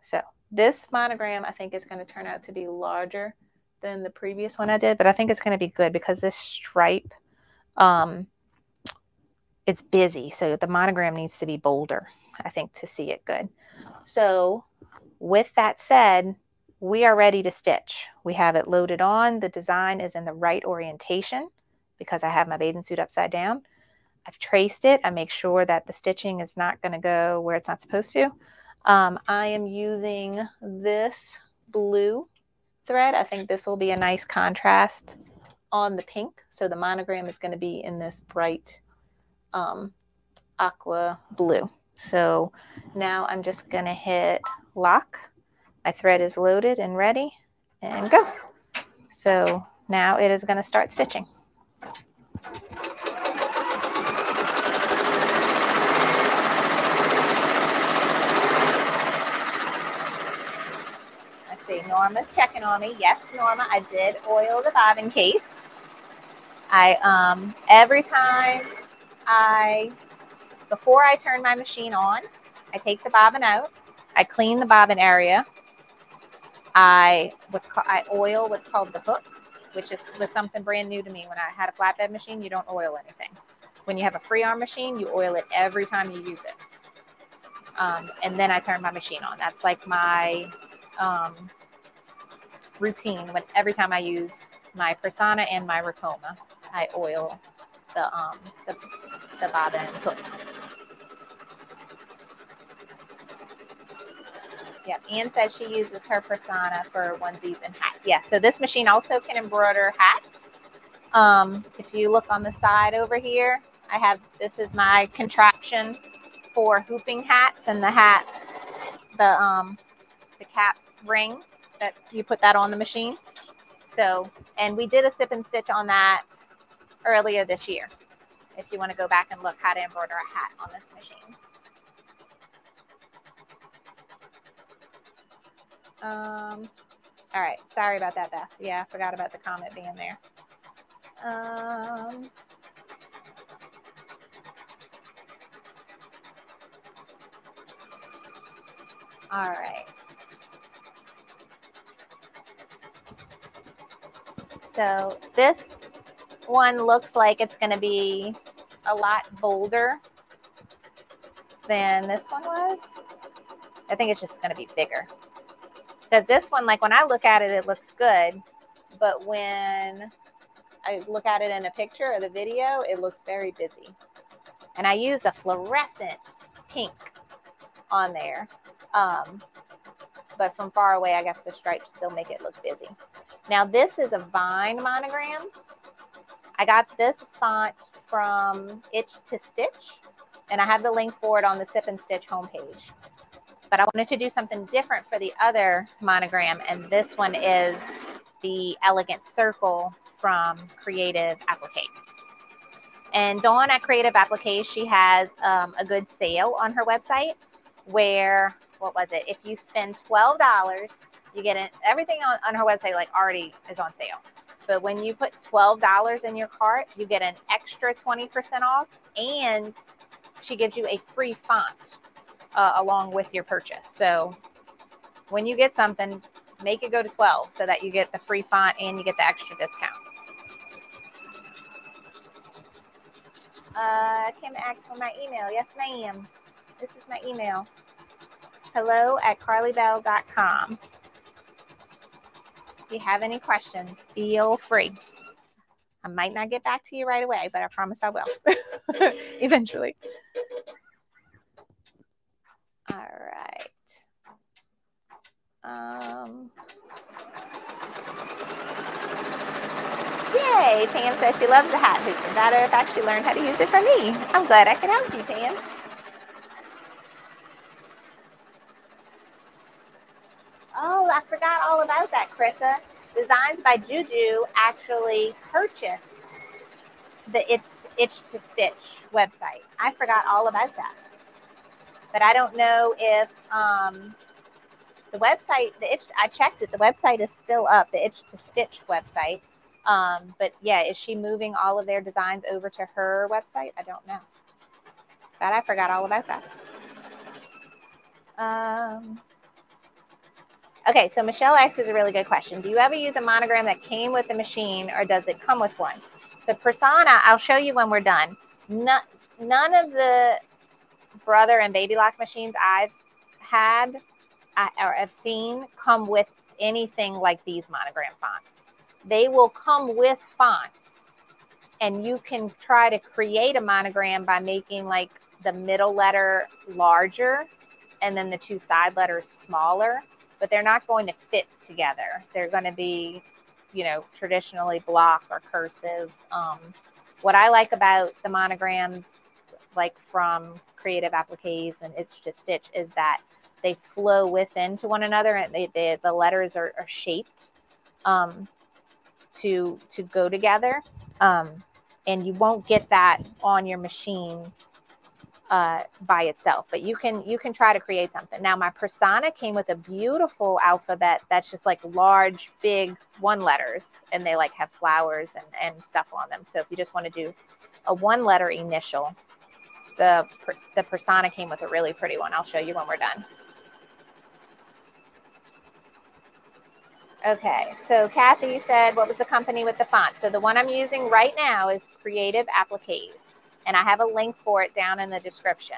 So this monogram, I think, is going to turn out to be larger than the previous one I did, but I think it's going to be good because this stripe, um, it's busy. So the monogram needs to be bolder, I think, to see it good. So with that said, we are ready to stitch. We have it loaded on. The design is in the right orientation because I have my bathing suit upside down. I've traced it. I make sure that the stitching is not going to go where it's not supposed to. Um, I am using this blue thread. I think this will be a nice contrast on the pink. So the monogram is going to be in this bright um, aqua blue. So now I'm just going to hit lock. My thread is loaded and ready and go. So now it is going to start stitching. Norma's checking on me. Yes, Norma, I did oil the bobbin case. I um every time I before I turn my machine on, I take the bobbin out. I clean the bobbin area. I what's called I oil what's called the hook, which is was something brand new to me. When I had a flatbed machine, you don't oil anything. when you have a free arm machine, you oil it every time you use it. Um, and then I turn my machine on. That's like my um, routine when every time I use my Persona and my Ricoma, I oil the um the, the bobbin hook. Yep, Anne says she uses her persona for onesies and hats. Yeah, so this machine also can embroider hats. Um, if you look on the side over here, I have this is my contraption for hooping hats and the hat, the um, the cap ring that you put that on the machine. So, and we did a sip and stitch on that earlier this year. If you want to go back and look how to embroider a hat on this machine. Um, all right. Sorry about that, Beth. Yeah, I forgot about the comment being there. Um, all right. So this one looks like it's going to be a lot bolder than this one was. I think it's just going to be bigger. Because this one, like when I look at it, it looks good. But when I look at it in a picture or the video, it looks very busy. And I use a fluorescent pink on there. Um, but from far away, I guess the stripes still make it look busy. Now this is a Vine monogram. I got this font from Itch to Stitch, and I have the link for it on the Sip and Stitch homepage. But I wanted to do something different for the other monogram, and this one is the Elegant Circle from Creative Applique. And Dawn at Creative Applique, she has um, a good sale on her website where, what was it? If you spend $12, you get it. Everything on, on her website, like already is on sale. But when you put $12 in your cart, you get an extra 20% off and she gives you a free font uh, along with your purchase. So when you get something, make it go to 12 so that you get the free font and you get the extra discount. Uh, Kim asked for my email. Yes, ma'am. This is my email. Hello at karliebelle.com. If you have any questions, feel free. I might not get back to you right away, but I promise I will *laughs* eventually. All right. Um, yay, Pam says she loves the hat hoop. Matter of fact, she learned how to use it from me. I'm glad I could help you, Pam. Oh, I forgot all about that, Krissa. Designs by Juju actually purchased the It's Itch to Stitch website. I forgot all about that. But I don't know if um, the website, the itch, I checked it. The website is still up, the Itch to Stitch website. Um, but yeah, is she moving all of their designs over to her website? I don't know. But I forgot all about that. Um, okay, so Michelle asks is a really good question. Do you ever use a monogram that came with the machine or does it come with one? The persona, I'll show you when we're done. None, none of the Brother and Baby Lock machines I've had or have seen come with anything like these monogram fonts. They will come with fonts and you can try to create a monogram by making like the middle letter larger and then the two side letters smaller, but they're not going to fit together. They're going to be, you know, traditionally block or cursive. Um, what I like about the monograms, like from Creative Appliques and Itch to Stitch, is that they flow within to one another and they, they the letters are, are shaped um, to to go together. Um, and you won't get that on your machine uh, by itself, but you can you can try to create something. Now my persona came with a beautiful alphabet that's just like large, big one letters, and they like have flowers and, and stuff on them. So if you just want to do a one letter initial, the the persona came with a really pretty one. I'll show you when we're done. Okay, so Kathy said, what was the company with the font? So the one I'm using right now is Creative Appliques and I have a link for it down in the description.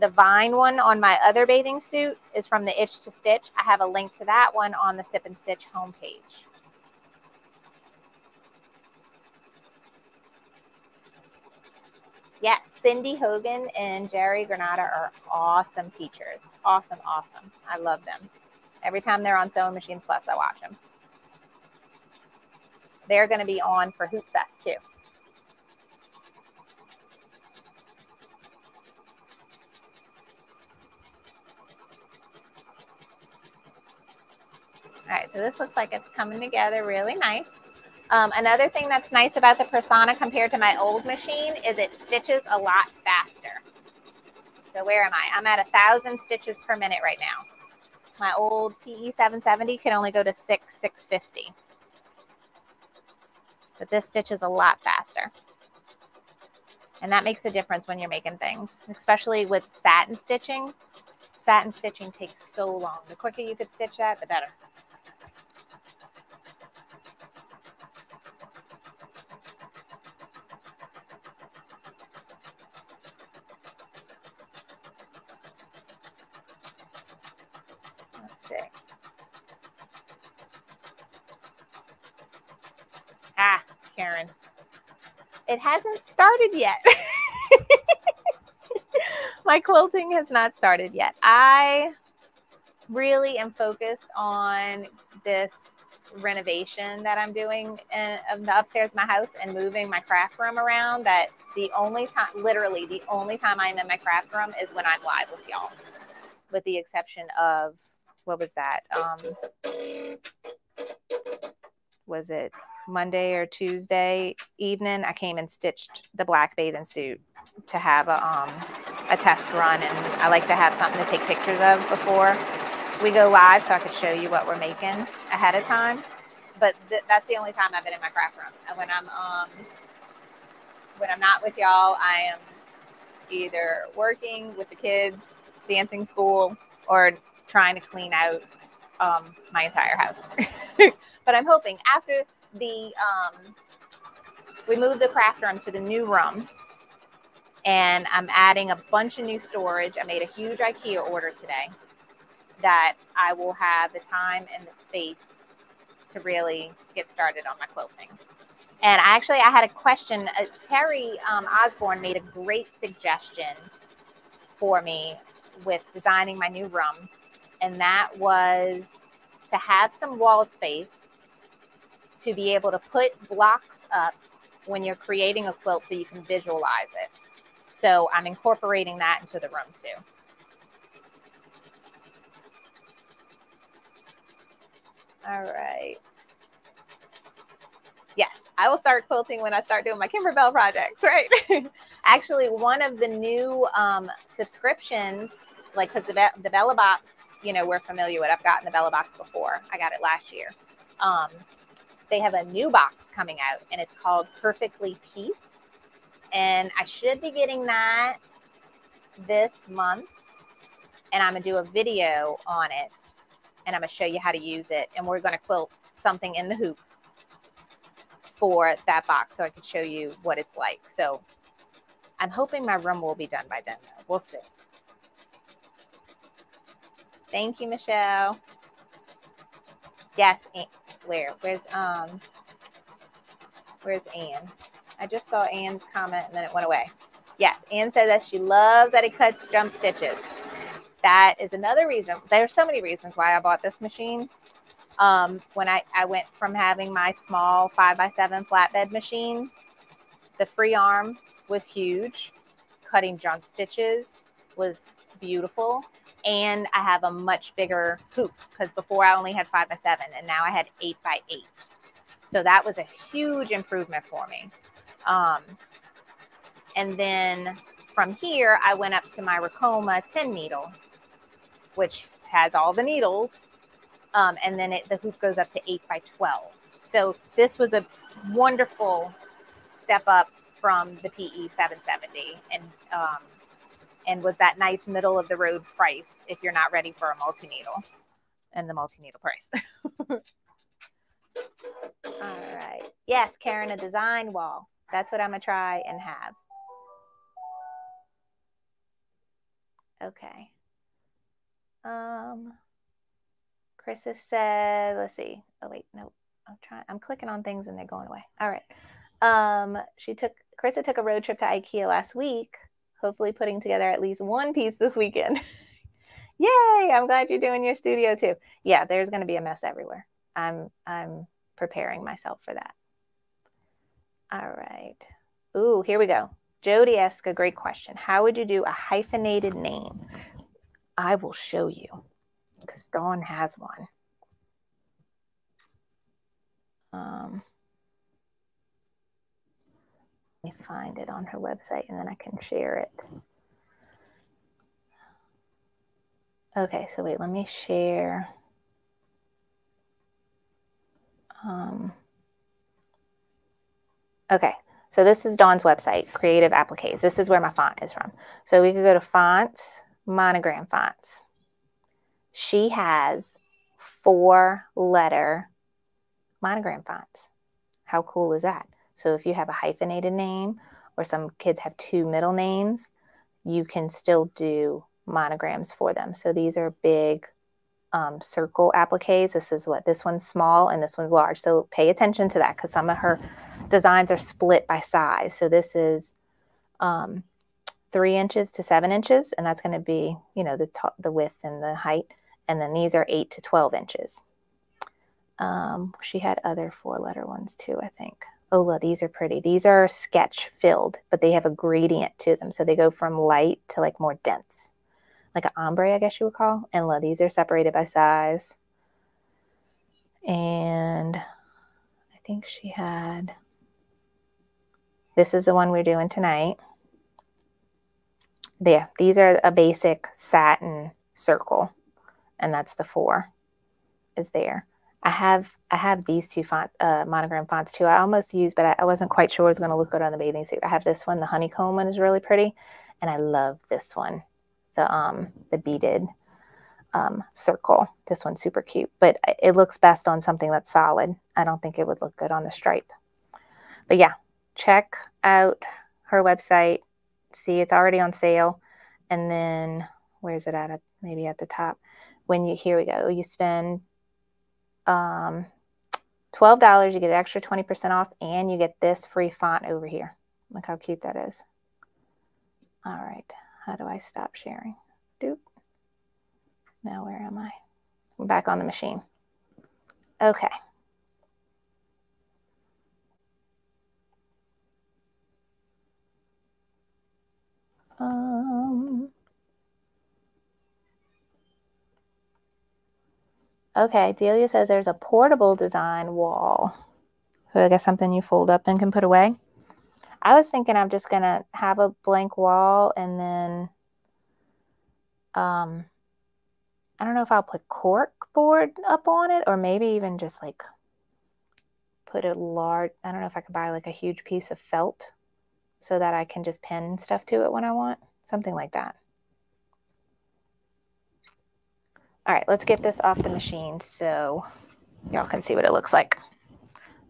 The Vine one on my other bathing suit is from the Itch to Stitch. I have a link to that one on the Sip and Stitch homepage. Yes, Cindy Hogan and Jerry Granada are awesome teachers. Awesome, awesome. I love them. Every time they're on Sewing Machines Plus, I watch them. They're going to be on for Hoop Fest too. All right, so this looks like it's coming together really nice. Um, another thing that's nice about the Persona compared to my old machine is it stitches a lot faster. So where am I? I'm at a thousand stitches per minute right now. My old PE 770 can only go to six 650. But this stitches a lot faster. And that makes a difference when you're making things, especially with satin stitching. Satin stitching takes so long. The quicker you could stitch that, the better. Ah, Karen. It hasn't started yet. *laughs* My quilting has not started yet. I really am focused on this renovation that I'm doing in, of the upstairs of my house and moving my craft room around. That the only time, literally, the only time I'm in my craft room is when I'm live with y'all, with the exception of what was that? Um, was it Monday or Tuesday evening? I came and stitched the black bathing suit to have a um, a test run, and I like to have something to take pictures of before we go live, so I could show you what we're making ahead of time. But th- that's the only time I've been in my craft room, and when I'm um, when I'm not with y'all, I am either working with the kids, dancing school, or trying to clean out um, my entire house. *laughs* but I'm hoping after the um, we moved the craft room to the new room, and I'm adding a bunch of new storage. I made a huge IKEA order today that I will have the time and the space to really get started on my quilting. And actually, I had a question. Uh, Terry um, Osborne made a great suggestion for me with designing my new room and that was to have some wall space to be able to put blocks up when you're creating a quilt so you can visualize it. So I'm incorporating that into the room too. All right. Yes, I will start quilting when I start doing my Kimberbell projects, right? *laughs* Actually, one of the new um, subscriptions, like because the, the Bella Box you know we're familiar with. I've gotten the Bella box before. I got it last year. Um, they have a new box coming out, and it's called Perfectly Pieced, and I should be getting that this month. And I'm gonna do a video on it, and I'm gonna show you how to use it. And we're gonna quilt something in the hoop for that box, so I can show you what it's like. So I'm hoping my room will be done by then. Though. We'll see. Thank you, Michelle. Yes, where? Where's um? Where's Anne? I just saw Anne's comment and then it went away. Yes, Anne says that she loves that it cuts jump stitches. That is another reason. There's so many reasons why I bought this machine. Um, when I, I went from having my small five by seven flatbed machine, the free arm was huge. Cutting jump stitches was beautiful. And I have a much bigger hoop because before I only had five by seven and now I had eight by eight. So that was a huge improvement for me. Um, and then from here, I went up to my Ricoma 10 needle, which has all the needles. Um, and then it, the hoop goes up to 8 by 12. So this was a wonderful step up from the PE 770. And um, and was that nice middle of the road price if you're not ready for a multi-needle and the multi-needle price. *laughs* All right. Yes, Karen, a design wall. That's what I'm going to try and have. Okay. Um, Chris has said, let's see. Oh, wait, no. I'm trying. I'm clicking on things and they're going away. All right. Um, she took, Krista took a road trip to Ikea last week hopefully putting together at least one piece this weekend. *laughs* Yay! I'm glad you're doing your studio too. Yeah, there's going to be a mess everywhere. I'm, I'm preparing myself for that. All right. Ooh, here we go. Jody asked a great question. How would you do a hyphenated name? I will show you because Dawn has one. Um, me find it on her website and then I can share it. Okay, so wait, let me share. Um, okay, so this is Dawn's website, Creative Appliques. This is where my font is from. So we could go to fonts, monogram fonts. She has four letter monogram fonts. How cool is that? So if you have a hyphenated name or some kids have two middle names, you can still do monograms for them. So these are big um, circle appliques. This is what this one's small and this one's large. So pay attention to that because some of her designs are split by size. So this is um, three inches to seven inches, and that's going to be, you know, the, top, the width and the height. And then these are eight to 12 inches. Um, she had other four letter ones too, I think. Ola, these are pretty. These are sketch filled, but they have a gradient to them. So they go from light to like more dense, like an ombre, I guess you would call. And la, these are separated by size. And I think she had this is the one we're doing tonight. There, these are a basic satin circle, and that's the four is there. I have I have these two font uh, monogram fonts too. I almost used, but I, I wasn't quite sure it was going to look good on the bathing suit. I have this one, the honeycomb one is really pretty, and I love this one, the um the beaded um, circle. This one's super cute, but it looks best on something that's solid. I don't think it would look good on the stripe. But yeah, check out her website. See, it's already on sale. And then where's it at? Maybe at the top. When you here we go. You spend um, twelve dollars, you get an extra twenty percent off, and you get this free font over here. Look how cute that is. All right, how do I stop sharing? Doop. Now where am I? I'm back on the machine. Okay. Um, okay, Delia says there's a portable design wall. So I guess something you fold up and can put away. I was thinking I'm just to have a blank wall and then um, I don't know if I'll put cork board up on it or maybe even just like put a large, I don't know if I could buy like a huge piece of felt so that I can just pin stuff to it when I want, something like that. All right, let's get this off the machine so y'all can see what it looks like.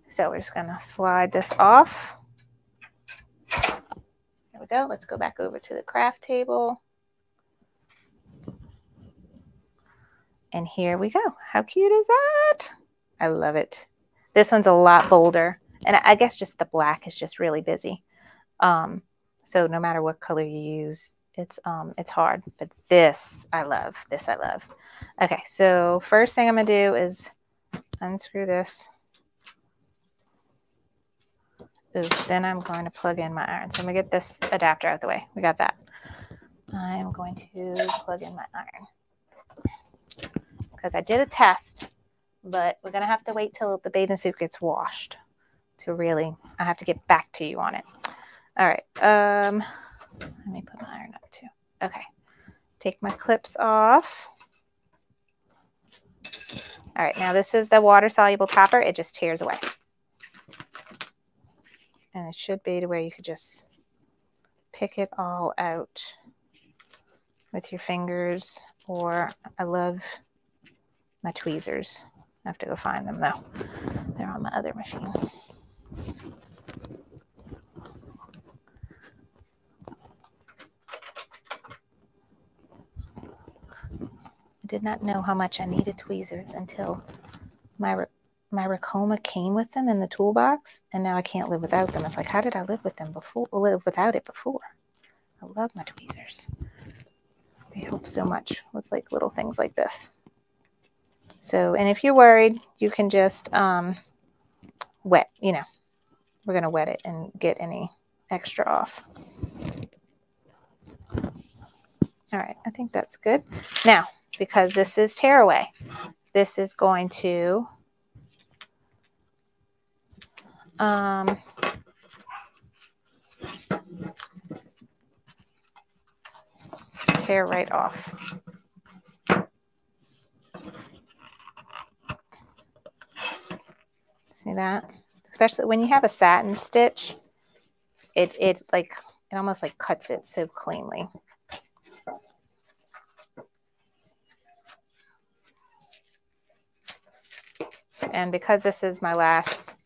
So we're just gonna slide this off. There we go. Let's go back over to the craft table. And here we go. How cute is that? I love it. This one's a lot bolder. And I guess just the black is just really busy. Um, so no matter what color you use, it's um it's hard. But this I love. This I love. Okay, so first thing I'm gonna do is unscrew this. Ooh, then I'm going to plug in my iron. So I'm gonna get this adapter out of the way. We got that. I'm going to plug in my iron because I did a test, but we're gonna have to wait till the bathing suit gets washed to really. I have to get back to you on it. All right. Um, let me put my iron up too. Okay. Take my clips off. All right. Now this is the water soluble topper. It just tears away. And it should be to where you could just pick it all out with your fingers or I love my tweezers. I have to go find them though. They're on my other machine. Did not know how much I needed tweezers until my my Ricoma came with them in the toolbox, and now I can't live without them. It's like, how did I live with them before? Live without it before? I love my tweezers. They help so much with like little things like this. So, and if you're worried, you can just um, wet, you know, we're to wet it and get any extra off. All right, I think that's good. Now, because this is tearaway, this is going to um, tear right off. See that? Especially when you have a satin stitch, it, it like, it almost like cuts it so cleanly. And because this is my last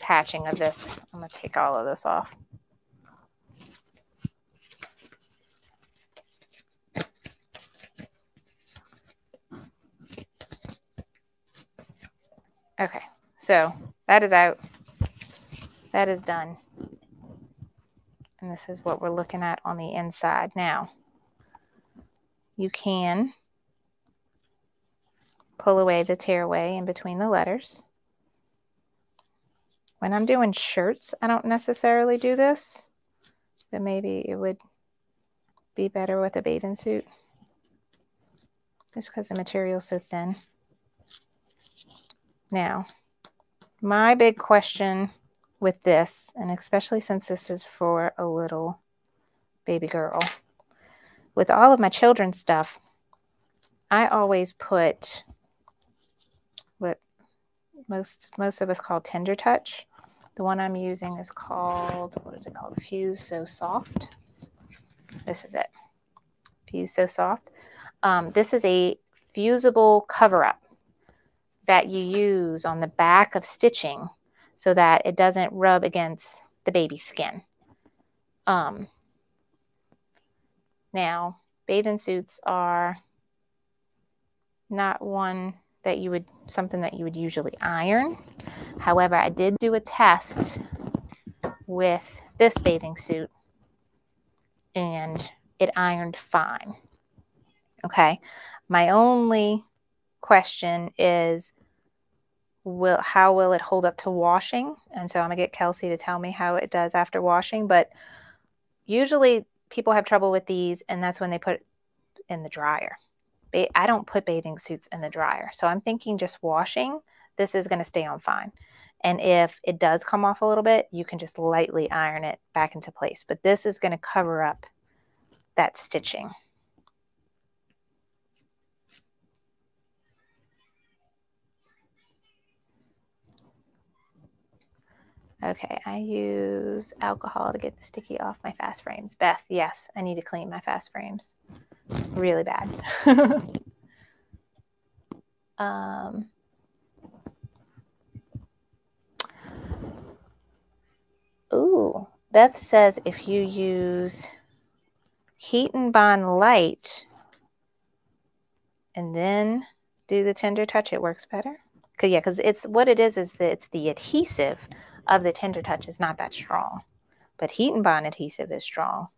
patching of this, I'm going to take all of this off. Okay, so that is out. That is done. And this is what we're looking at on the inside. Now, you can pull away the tearaway in between the letters. When I'm doing shirts, I don't necessarily do this, but maybe it would be better with a bathing suit just because the material is so thin. Now, my big question with this, and especially since this is for a little baby girl, with all of my children's stuff, I always put most most of us call tender touch. The one I'm using is called what is it called? Fuse So Soft. This is it. Fuse So Soft. Um, this is a fusible cover up that you use on the back of stitching so that it doesn't rub against the baby skin. Um, now, bathing suits are not one that you would, something that you would usually iron. However, I did do a test with this bathing suit and it ironed fine. Okay. My only question is will how will it hold up to washing? And so I'm gonna get Kelsey to tell me how it does after washing. But usually people have trouble with these, and that's when they put in the dryer. I don't put bathing suits in the dryer, so I'm thinking just washing. This is gonna stay on fine. And if it does come off a little bit, you can just lightly iron it back into place. But this is going to cover up that stitching. Okay, I use alcohol to get the sticky off my fast frames. Beth, yes, I need to clean my fast frames. Really bad. *laughs* um, ooh, Beth says if you use Heat and Bond Light and then do the tender touch, it works better. Cause yeah, because it's what it is is that it's the adhesive of the Tender Touch is not that strong, but Heat and Bond adhesive is strong.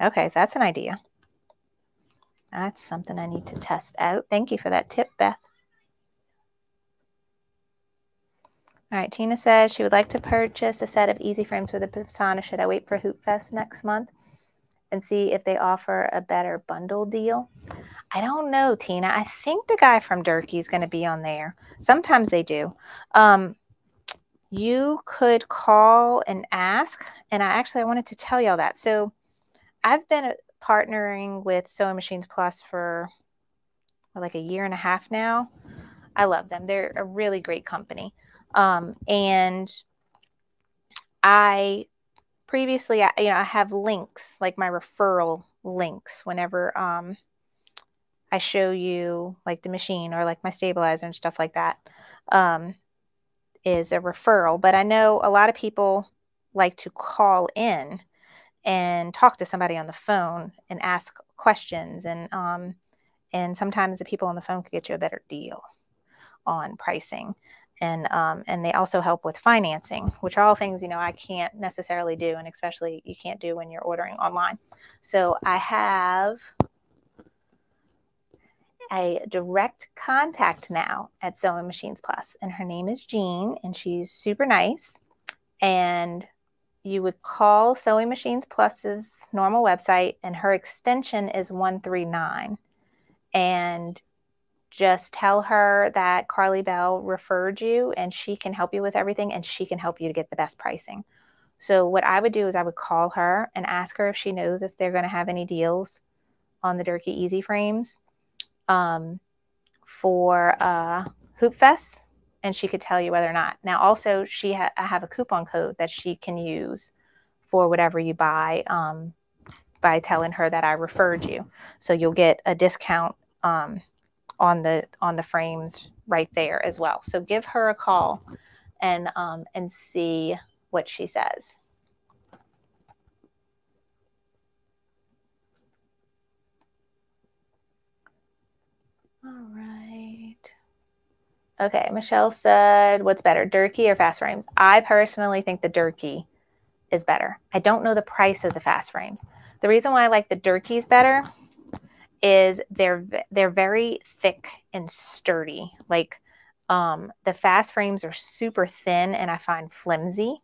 Okay, that's an idea. That's something I need to test out. Thank you for that tip, Beth. All right, Tina says she would like to purchase a set of easy frames for the Persona. Should I wait for Hoop Fest next month and see if they offer a better bundle deal? I don't know, Tina. I think the guy from Durkee is going to be on there. Sometimes they do. Um, you could call and ask. And I actually I wanted to tell y'all that. So I've been uh, partnering with Sewing Machines Plus for like a year and a half now. I love them. They're a really great company. Um, and I previously, I, you know, I have links like my referral links whenever um, I show you like the machine or like my stabilizer and stuff like that. Um, is a referral, but I know a lot of people like to call in and talk to somebody on the phone and ask questions. And um, and sometimes the people on the phone could get you a better deal on pricing and um, and they also help with financing, which are all things you know I can't necessarily do, and especially you can't do when you're ordering online. So I have a direct contact now at Sewing Machines Plus, and her name is Jean, and she's super nice. And you would call Sewing Machines Plus's normal website, and her extension is 139. And just tell her that Karlie Belle referred you and she can help you with everything and she can help you to get the best pricing. So, what I would do is I would call her and ask her if she knows if they're going to have any deals on the Durkee Easy frames um, for uh, Hoop Fest, and she could tell you whether or not. Now, also, she ha- I have a coupon code that she can use for whatever you buy um, by telling her that I referred you. So you'll get a discount um, on the on the frames right there as well. So give her a call and um, and see what she says. All right. Okay, Michelle said, what's better, Durkee or fast frames? I personally think the Durkee is better. I don't know the price of the fast frames. The reason why I like the Durkees better is they're they're very thick and sturdy. Like um, the fast frames are super thin and I find flimsy.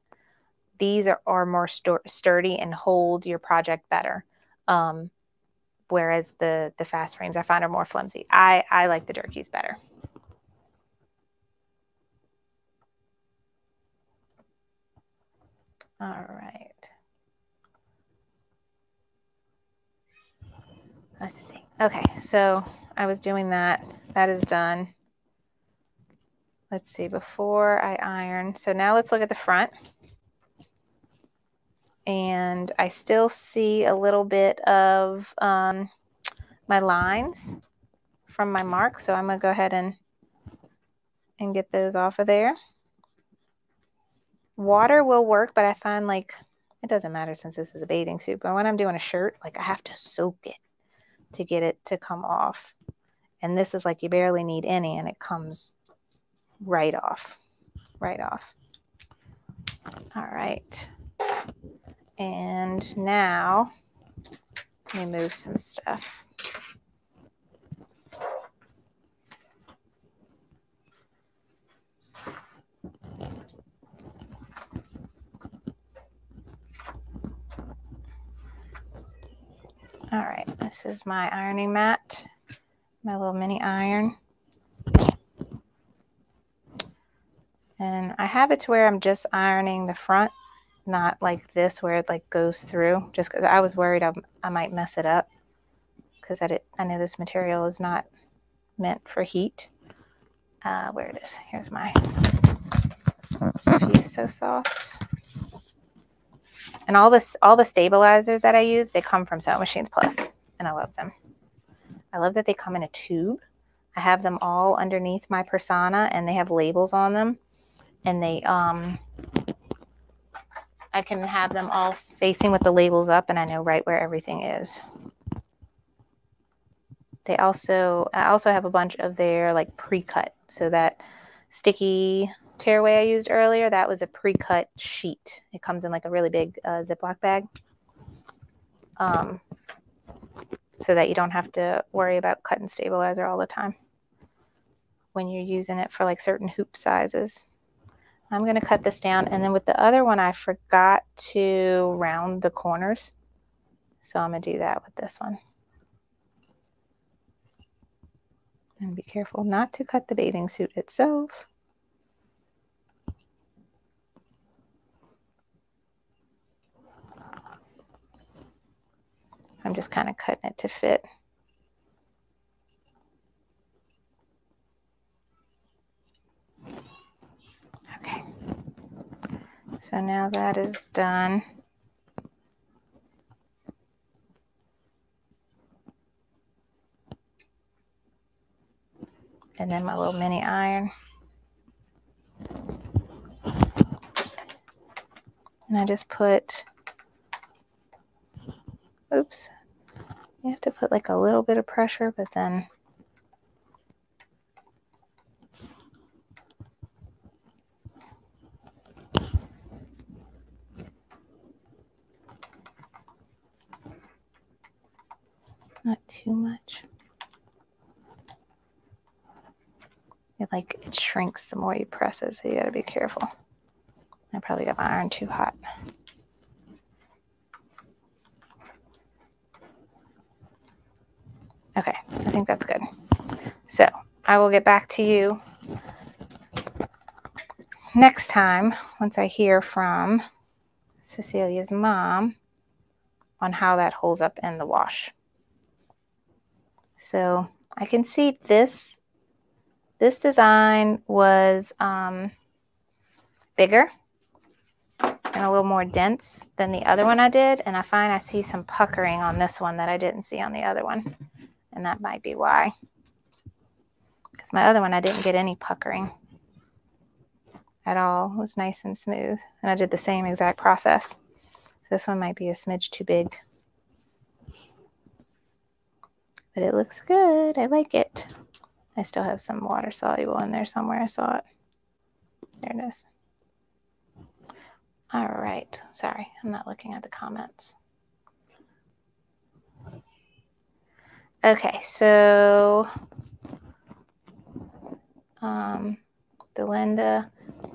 These are, are more sturdy and hold your project better. Um, whereas the the fast frames I find are more flimsy. I I like the Durkees better. All right. Let's see. Okay, so I was doing that. That is done. Let's see, before I iron. So now let's look at the front. And I still see a little bit of um, my lines from my mark. So I'm going to go ahead and, and get those off of there. Water will work, but I find like it doesn't matter since this is a bathing suit. But when I'm doing a shirt, like I have to soak it to get it to come off. And this is like you barely need any and it comes right off, right off. All right. And now let me move some stuff. All right, this is my ironing mat, my little mini iron. And I have it to where I'm just ironing the front, not like this where it like goes through, just because I was worried I, I might mess it up because I, did, I know this material is not meant for heat. Uh, where it is, here's my Fuse So Soft. And all this, all the stabilizers that I use, they come from Sewing Machines Plus, and I love them. I love that they come in a tube. I have them all underneath my persona, and they have labels on them, and they um, I can have them all facing with the labels up, and I know right where everything is. They also, I also have a bunch of their like pre-cut, so that sticky tearaway I used earlier, that was a pre-cut sheet. It comes in like a really big uh, Ziploc bag. Um, so that you don't have to worry about cutting stabilizer all the time when you're using it for like certain hoop sizes. I'm going to cut this down. And then with the other one, I forgot to round the corners. So I'm going to do that with this one. And be careful not to cut the bathing suit itself. I'm just kind of cutting it to fit. So now that is done. And then my little mini iron. And I just put oops, you have to put like a little bit of pressure, but then not too much. It like it shrinks the more you press it, so you gotta be careful. I probably got my iron too hot. Okay, I think that's good. So I will get back to you next time once I hear from Cecilia's mom on how that holds up in the wash. So I can see this this design was um, bigger and a little more dense than the other one I did. And I find I see some puckering on this one that I didn't see on the other one. And that might be why. Because my other one, I didn't get any puckering at all. It was nice and smooth. And I did the same exact process. So this one might be a smidge too big. But it looks good. I like it. I still have some water soluble in there somewhere. I saw it. There it is. All right. Sorry, I'm not looking at the comments. Okay, so um, Delinda,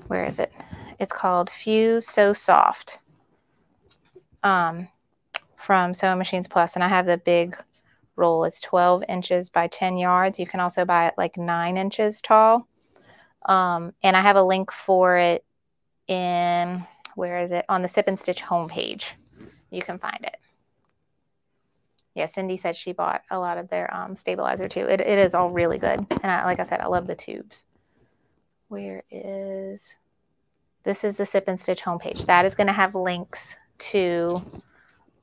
where is it? It's called Fuse So Soft um, from Sewing Machines Plus, and I have the big roll. It's 12 inches by 10 yards. You can also buy it like nine inches tall. Um, and I have a link for it in, where is it? On the Sip and Stitch homepage. You can find it. Yeah, Cindy said she bought a lot of their um, stabilizer too. It, it is all really good. And I, like I said, I love the tubes. Where is, this is the Sip and Stitch homepage. That is going to have links to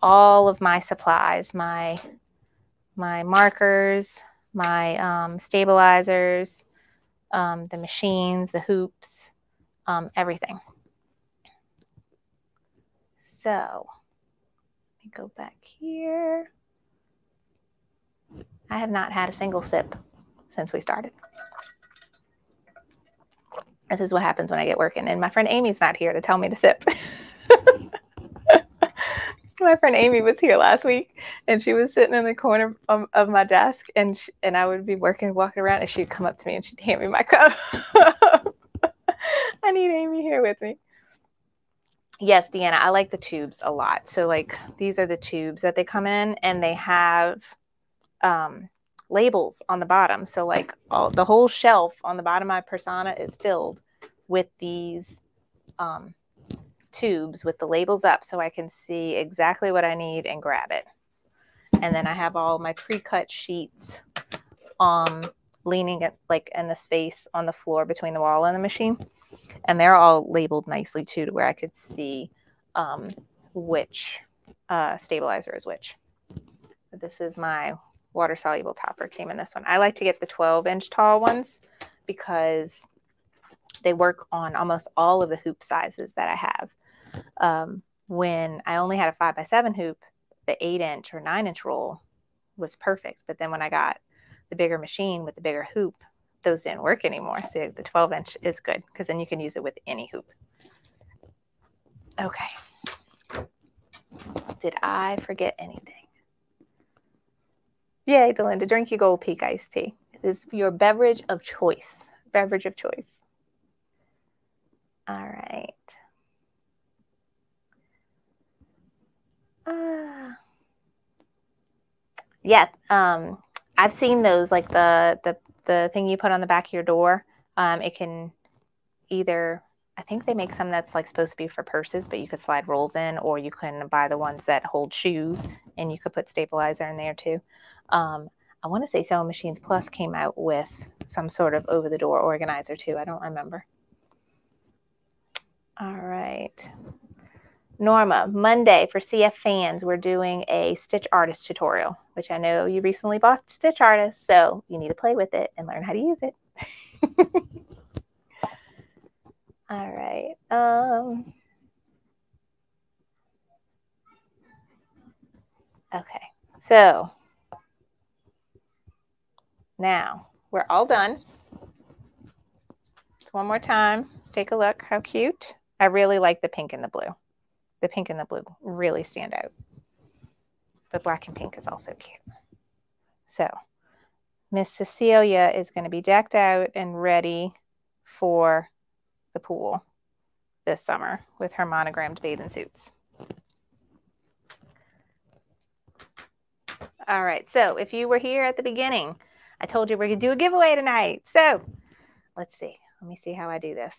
all of my supplies, my my markers, my um, stabilizers, um, the machines, the hoops, um, everything. So let me go back here. I have not had a single sip since we started. This is what happens when I get working. And my friend Amy's not here to tell me to sip. *laughs* my friend Amy was here last week, and she was sitting in the corner of, of my desk, and she, and I would be working, walking around, and she'd come up to me and she'd hand me my cup. *laughs* I need Amy here with me. Yes, Deanna, I like the tubes a lot. So like these are the tubes that they come in, and they have um, labels on the bottom. So like all the whole shelf on the bottom of my persona is filled with these um, tubes with the labels up so I can see exactly what I need and grab it. And then I have all my pre-cut sheets um, leaning at like in the space on the floor between the wall and the machine. And they're all labeled nicely too to where I could see um, which uh, stabilizer is which. This is my water soluble topper came in this one. I like to get the 12 inch tall ones because they work on almost all of the hoop sizes that I have um, when I only had a five by seven hoop, the eight inch or nine inch roll was perfect. But then when I got the bigger machine with the bigger hoop, those didn't work anymore. So the 12 inch is good because then you can use it with any hoop. Okay. Did I forget anything? Yay, Delinda, drink your Gold Peak iced tea. It is your beverage of choice. Beverage of choice. All right. Uh, yeah, um, I've seen those like the the the thing you put on the back of your door. Um, it can either I think they make some that's like supposed to be for purses, but you could slide rolls in, or you can buy the ones that hold shoes, and you could put stabilizer in there too. Um, I want to say Sewing Machines Plus came out with some sort of over the door organizer too. I don't remember. All right. Norma, Monday for CF fans, we're doing a Stitch Artist tutorial, which I know you recently bought Stitch Artist, so you need to play with it and learn how to use it. *laughs* All right. Um, okay, so now we're all done. One more time, take a look. How cute. I really like the pink and the blue the pink and the blue really stand out. But black and pink is also cute. So Miss Cecilia is going to be decked out and ready for the pool this summer with her monogrammed bathing suits. All right, so if you were here at the beginning, I told you we're going to do a giveaway tonight. So let's see. Let me see how I do this.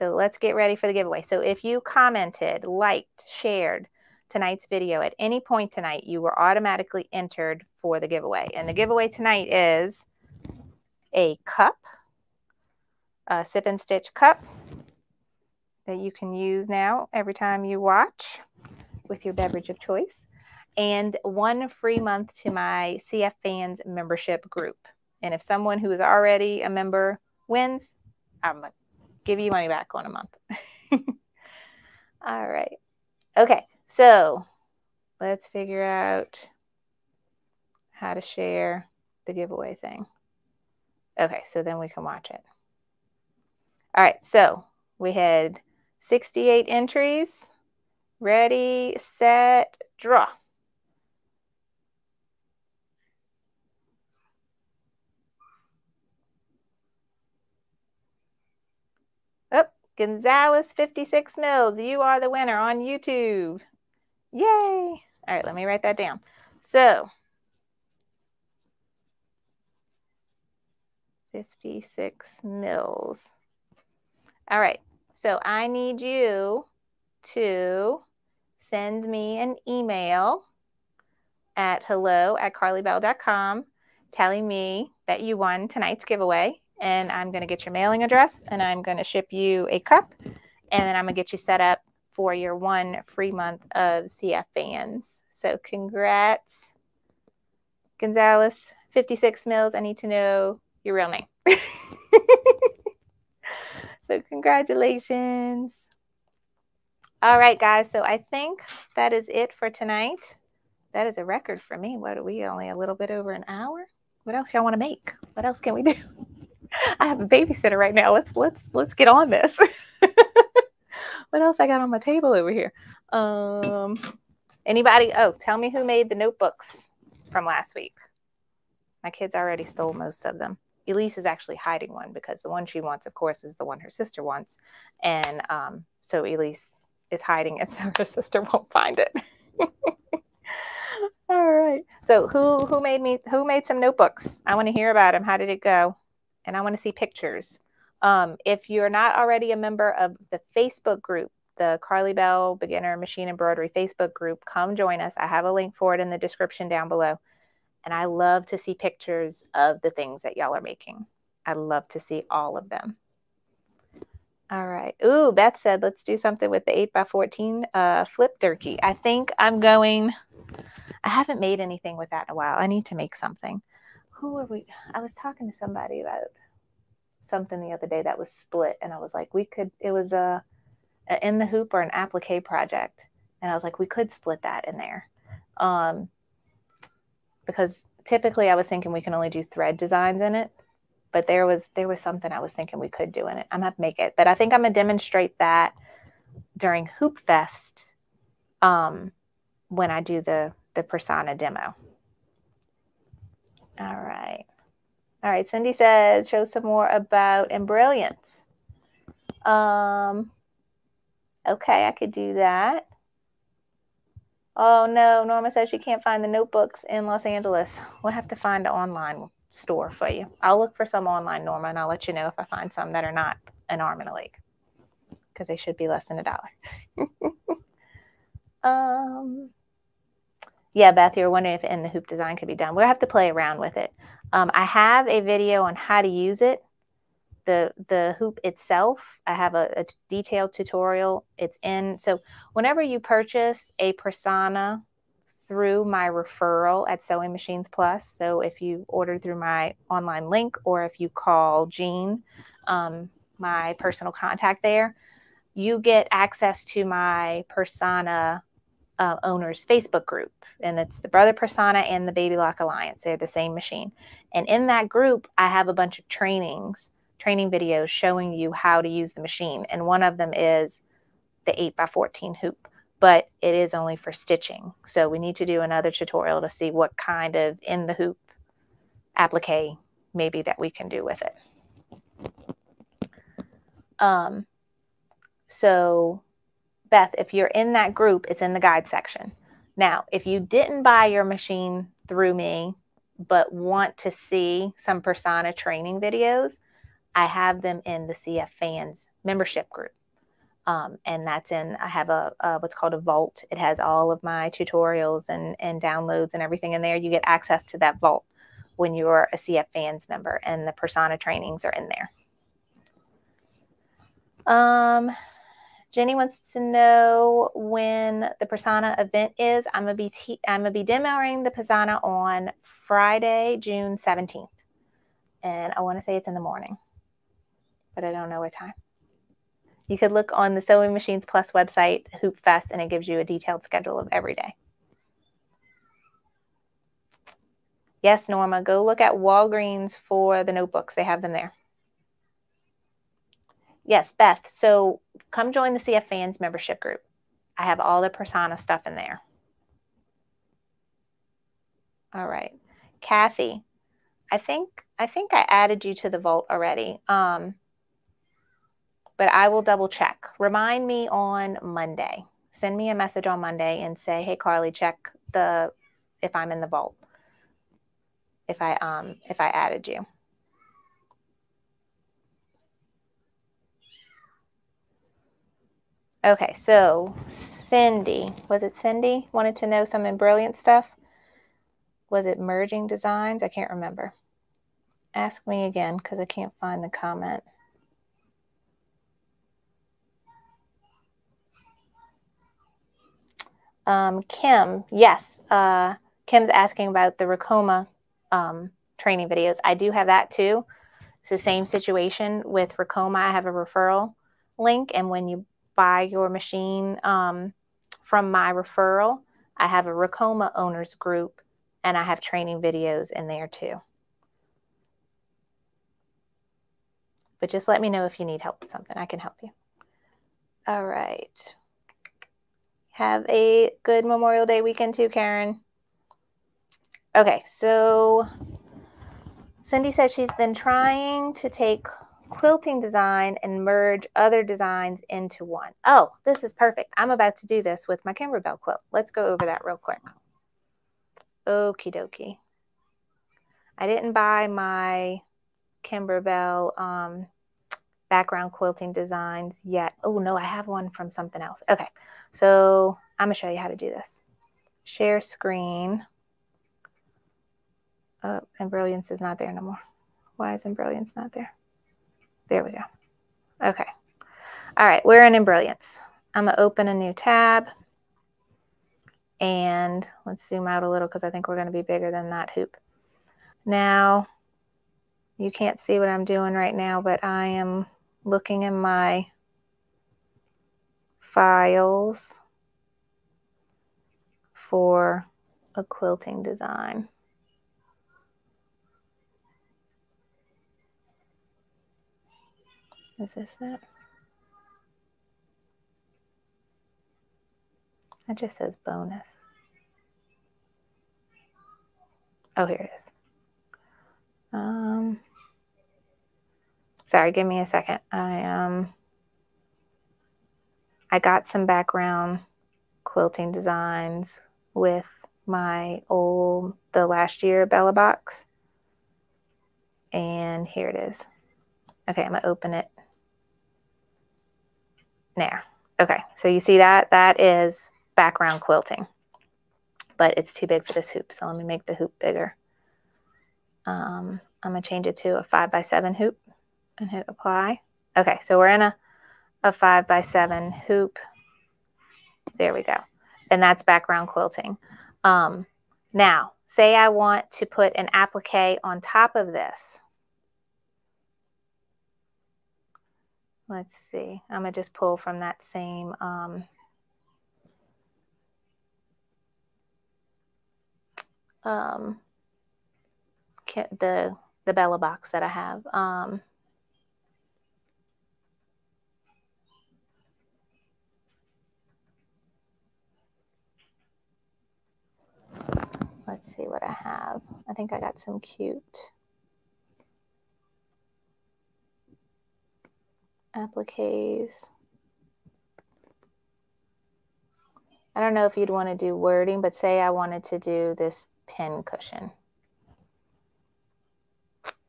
So let's get ready for the giveaway. So if you commented, liked, shared tonight's video at any point tonight, you were automatically entered for the giveaway. And the giveaway tonight is a cup, a sip and stitch cup that you can use now every time you watch with your beverage of choice, and one free month to my CF Fans membership group. And if someone who is already a member wins, I'm give you money back on a month. *laughs* All right. Okay. So let's figure out how to share the giveaway thing. Okay, so then we can watch it. All right, so we had 68 entries. Ready, set, draw. Oh, Gonzalez 56 mils. You are the winner on YouTube. Yay. All right, let me write that down. So 56 mils. All right, so I need you to send me an email at hello at karliebelle.com telling me that you won tonight's giveaway. And I'm going to get your mailing address and I'm going to ship you a cup. And then I'm going to get you set up for your one free month of CF fans. So congrats, Gonzalez. 56 mils. I need to know your real name. *laughs* so congratulations. All right, guys. So I think that is it for tonight. That is a record for me. What are we only a little bit over an hour? What else y'all want to make? What else can we do? *laughs* I have a babysitter right now. Let's let's let's get on this. *laughs* what else I got on my table over here? Um, anybody? Oh, tell me who made the notebooks from last week. My kids already stole most of them. Elise is actually hiding one because the one she wants, of course, is the one her sister wants, and um, so Elise is hiding it *laughs* so her sister won't find it. *laughs* All right. So who who made me who made some notebooks? I want to hear about them. How did it go? And I want to see pictures. Um, if you're not already a member of the Facebook group, the Karlie Belle Beginner Machine Embroidery Facebook group, come join us. I have a link for it in the description down below. And I love to see pictures of the things that y'all are making. I love to see all of them. All right. Ooh, Beth said, let's do something with the 8 by 14 uh, flip Durkee. I think I'm going, I haven't made anything with that in a while. I need to make something. Who are we? I was talking to somebody about something the other day that was split and I was like, we could, it was a, a in the hoop or an applique project. And I was like, we could split that in there. Um, because typically I was thinking we can only do thread designs in it, but there was, there was something I was thinking we could do in it. I'm gonna make it, but I think I'm gonna demonstrate that during Hoop Fest, um, when I do the, the persona demo. All right. All right, Cindy says, show some more about Embrilliance. Um, okay, I could do that. Oh no, Norma says she can't find the notebooks in Los Angeles. We'll have to find an online store for you. I'll look for some online, Norma, and I'll let you know if I find some that are not an arm and a leg because they should be less than a dollar. *laughs* um, yeah, Beth, you were wondering if in the hoop design could be done. We'll have to play around with it. Um, I have a video on how to use it. The, the hoop itself, I have a, a detailed tutorial. It's in, so whenever you purchase a persona through my referral at Sewing Machines Plus, so if you order through my online link or if you call Jean, um, my personal contact there, you get access to my persona uh, owners Facebook group, and it's the Brother Persona and the Baby Lock Alliance. They're the same machine. And in that group, I have a bunch of trainings, training videos showing you how to use the machine. And one of them is the 8 by 14 hoop. but it is only for stitching. So we need to do another tutorial to see what kind of in the hoop applique maybe that we can do with it. Um, so Beth, if you're in that group, it's in the guide section. Now, if you didn't buy your machine through me, but want to see some Persona training videos, I have them in the CF Fans membership group. Um, and that's in, I have a, a, what's called a vault. It has all of my tutorials and, and downloads and everything in there. You get access to that vault when you're a CF Fans member, and the Persona trainings are in there. Um, Jenny wants to know when the Persona event is. I'm gonna be I'm gonna be demoing the Persona on Friday, June 17th, and I want to say it's in the morning, but I don't know what time. You could look on the Sewing Machines Plus website, Hoop Fest, and it gives you a detailed schedule of every day. Yes, Norma, go look at Walgreens for the notebooks. They have them there. Yes, Beth. So come join the CF Fans membership group. I have all the persona stuff in there. All right. Kathy, I think I think I added you to the vault already. Um, but I will double check. Remind me on Monday. Send me a message on Monday and say, "Hey Karlie, check the if I'm in the vault." If I um if I added you. Okay, so Cindy, was it Cindy? Wanted to know some brilliant stuff? Was it merging designs? I can't remember. Ask me again because I can't find the comment. Um, Kim, yes. Uh, Kim's asking about the Ricoma um, training videos. I do have that too. It's the same situation with Ricoma. I have a referral link, and when you buy your machine um, from my referral. I have a Ricoma owners group and I have training videos in there too. But just let me know if you need help with something. I can help you. All right. Have a good Memorial Day weekend too, Karen. Okay, so Cindy says she's been trying to take quilting design and merge other designs into one. Oh, this is perfect. I'm about to do this with my Kimberbell quilt. Let's go over that real quick. Okie dokie. I didn't buy my Kimberbell um, background quilting designs yet. Oh, no, I have one from something else. Okay, so I'm going to show you how to do this. Share screen. Oh, Embrilliance is not there no more. Why is Embrilliance not there? There we go. Okay. All right, we're in Embrilliance. I'm going to open a new tab. And let's zoom out a little because I think we're going to be bigger than that hoop. Now, you can't see what I'm doing right now, but I am looking in my files for a quilting design. Is this it? It just says bonus. Oh, here it is. Um, sorry, give me a second. I um, I got some background quilting designs with my old the last year Bella box, and here it is. Okay, I'm gonna open it there. Okay, so you see that? That is background quilting. But it's too big for this hoop, so let me make the hoop bigger. Um, I'm to change it to a 5 by 7 hoop and hit apply. Okay, so we're in a, a 5 by 7 hoop. There we go. And that's background quilting. Um, now, say I want to put an applique on top of this. let's see. I'm going to just pull from that same. Um, um, the the Bella box that I have. Um, let's see what I have. I think I got some cute. Appliques. I don't know if you'd want to do wording, but say I wanted to do this pin cushion.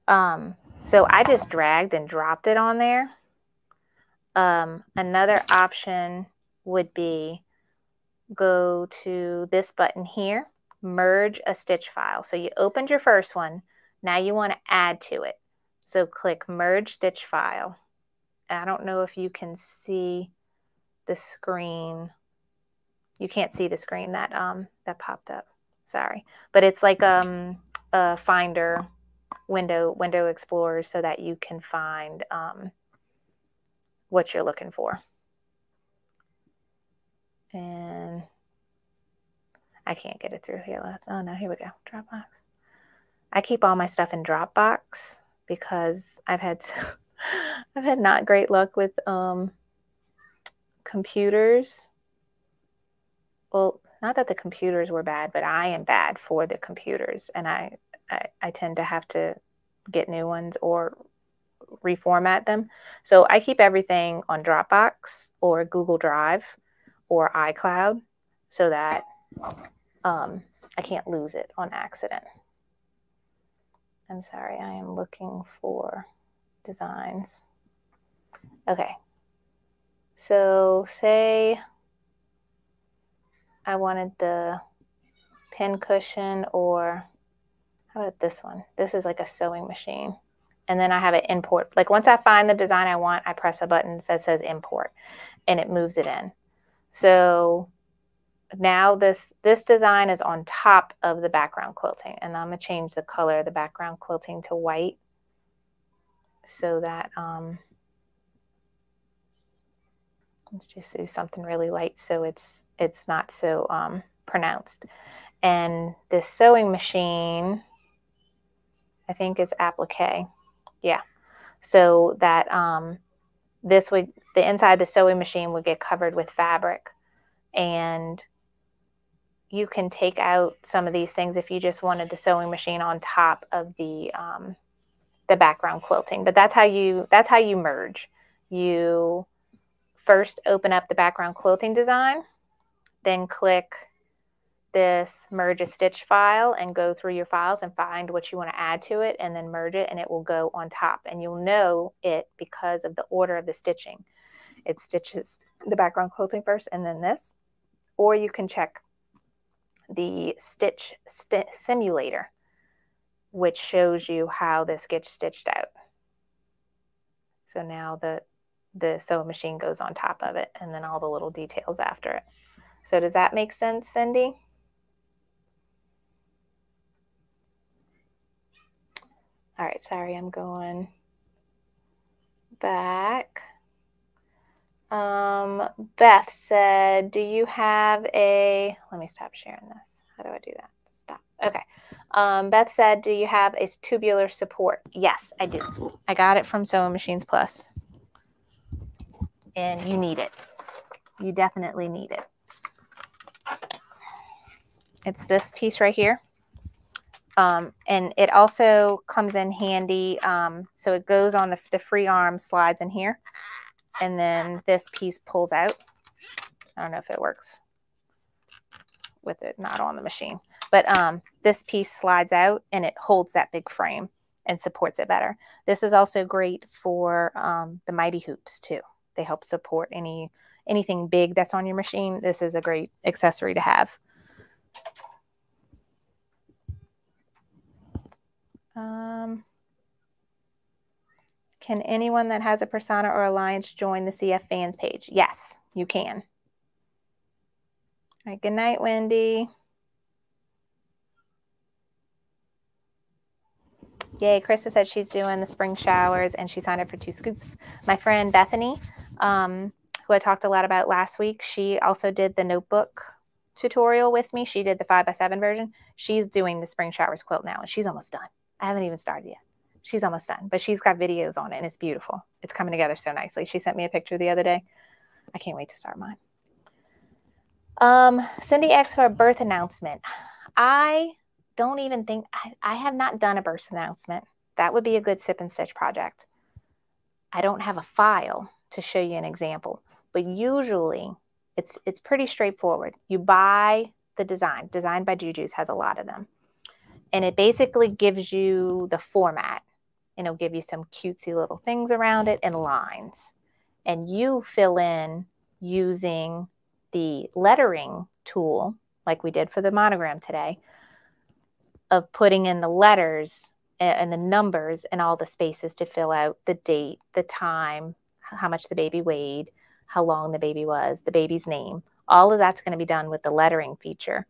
Um, so I just dragged and dropped it on there. Um, another option would be go to this button here, merge a stitch file. So you opened your first one. Now you want to add to it. So click merge stitch file. I don't know if you can see the screen. You can't see the screen that um that popped up. Sorry. But it's like um a finder window window explorer so that you can find um, what you're looking for. And I can't get it through here. Oh no, here we go. Dropbox. I keep all my stuff in Dropbox because I've had *laughs* I've had not great luck with um, computers. Well, not that the computers were bad, but I am bad for the computers, and I I, I tend to have to get new ones or reformat them. So I keep everything on Dropbox or Google Drive or iCloud so that um, I can't lose it on accident. I'm sorry, I am looking for designs. Okay. So say I wanted the pin cushion or how about this one? This is like a sewing machine. And then I have an import. Like once I find the design I want, I press a button that says import and it moves it in. So now this this design is on top of the background quilting and I'm gonna change the color of the background quilting to white so that um, let's just do something really light so it's it's not so um, pronounced and this sewing machine I think is applique. Yeah. So that um, this would, the inside the sewing machine would get covered with fabric. And you can take out some of these things if you just wanted the sewing machine on top of the um, the background quilting. But that's how you that's how you merge. You first open up the background quilting design, then click this merge a stitch file and go through your files and find what you want to add to it and then merge it and it will go on top and you'll know it because of the order of the stitching. It stitches the background quilting first and then this or you can check the stitch st simulator which shows you how this gets stitched out. So now the the sewing machine goes on top of it and then all the little details after it. So does that make sense, Cindy? All right, sorry, I'm going back. Um, Beth said, Do you have a, let me stop sharing this. How do I do that? Stop. Okay. Um, Beth said, Do you have a tubular support? Yes, I do. I got it from Sewing Machines And you need it. You definitely need it. It's this piece right here. Um, and it also comes in handy. Um, so it goes on the, the free arm slides in here. And then this piece pulls out. I don't know if it works with it not on the machine. But um, this piece slides out and it holds that big frame and supports it better. This is also great for um, the Mighty Hoops too. They help support any anything big that's on your machine. This is a great accessory to have. Um, can anyone that has a persona or alliance join the CF fans page? Yes, you can. All right, good night, Wendy. Yay, Krista said she's doing the spring showers and she signed up for two scoops. My friend Bethany, um, who I talked a lot about last week, she also did the notebook tutorial with me. She did the five by seven version. She's doing the spring showers quilt now and she's almost done. I haven't even started yet. She's almost done, but she's got videos on it and it's beautiful. It's coming together so nicely. She sent me a picture the other day. I can't wait to start mine. Um, Cindy X for a birth announcement. I don't even think I, I have not done a burst announcement. That would be a good sip and stitch project. I don't have a file to show you an example, but usually it's it's pretty straightforward. You buy the design. Designed by Juju's has a lot of them. And it basically gives you the format. And it'll give you some cutesy little things around it and lines. And you fill in using the lettering tool, like we did for the monogram today, of putting in the letters and the numbers and all the spaces to fill out the date, the time, how much the baby weighed, how long the baby was, the baby's name. All of that's going to be done with the lettering feature.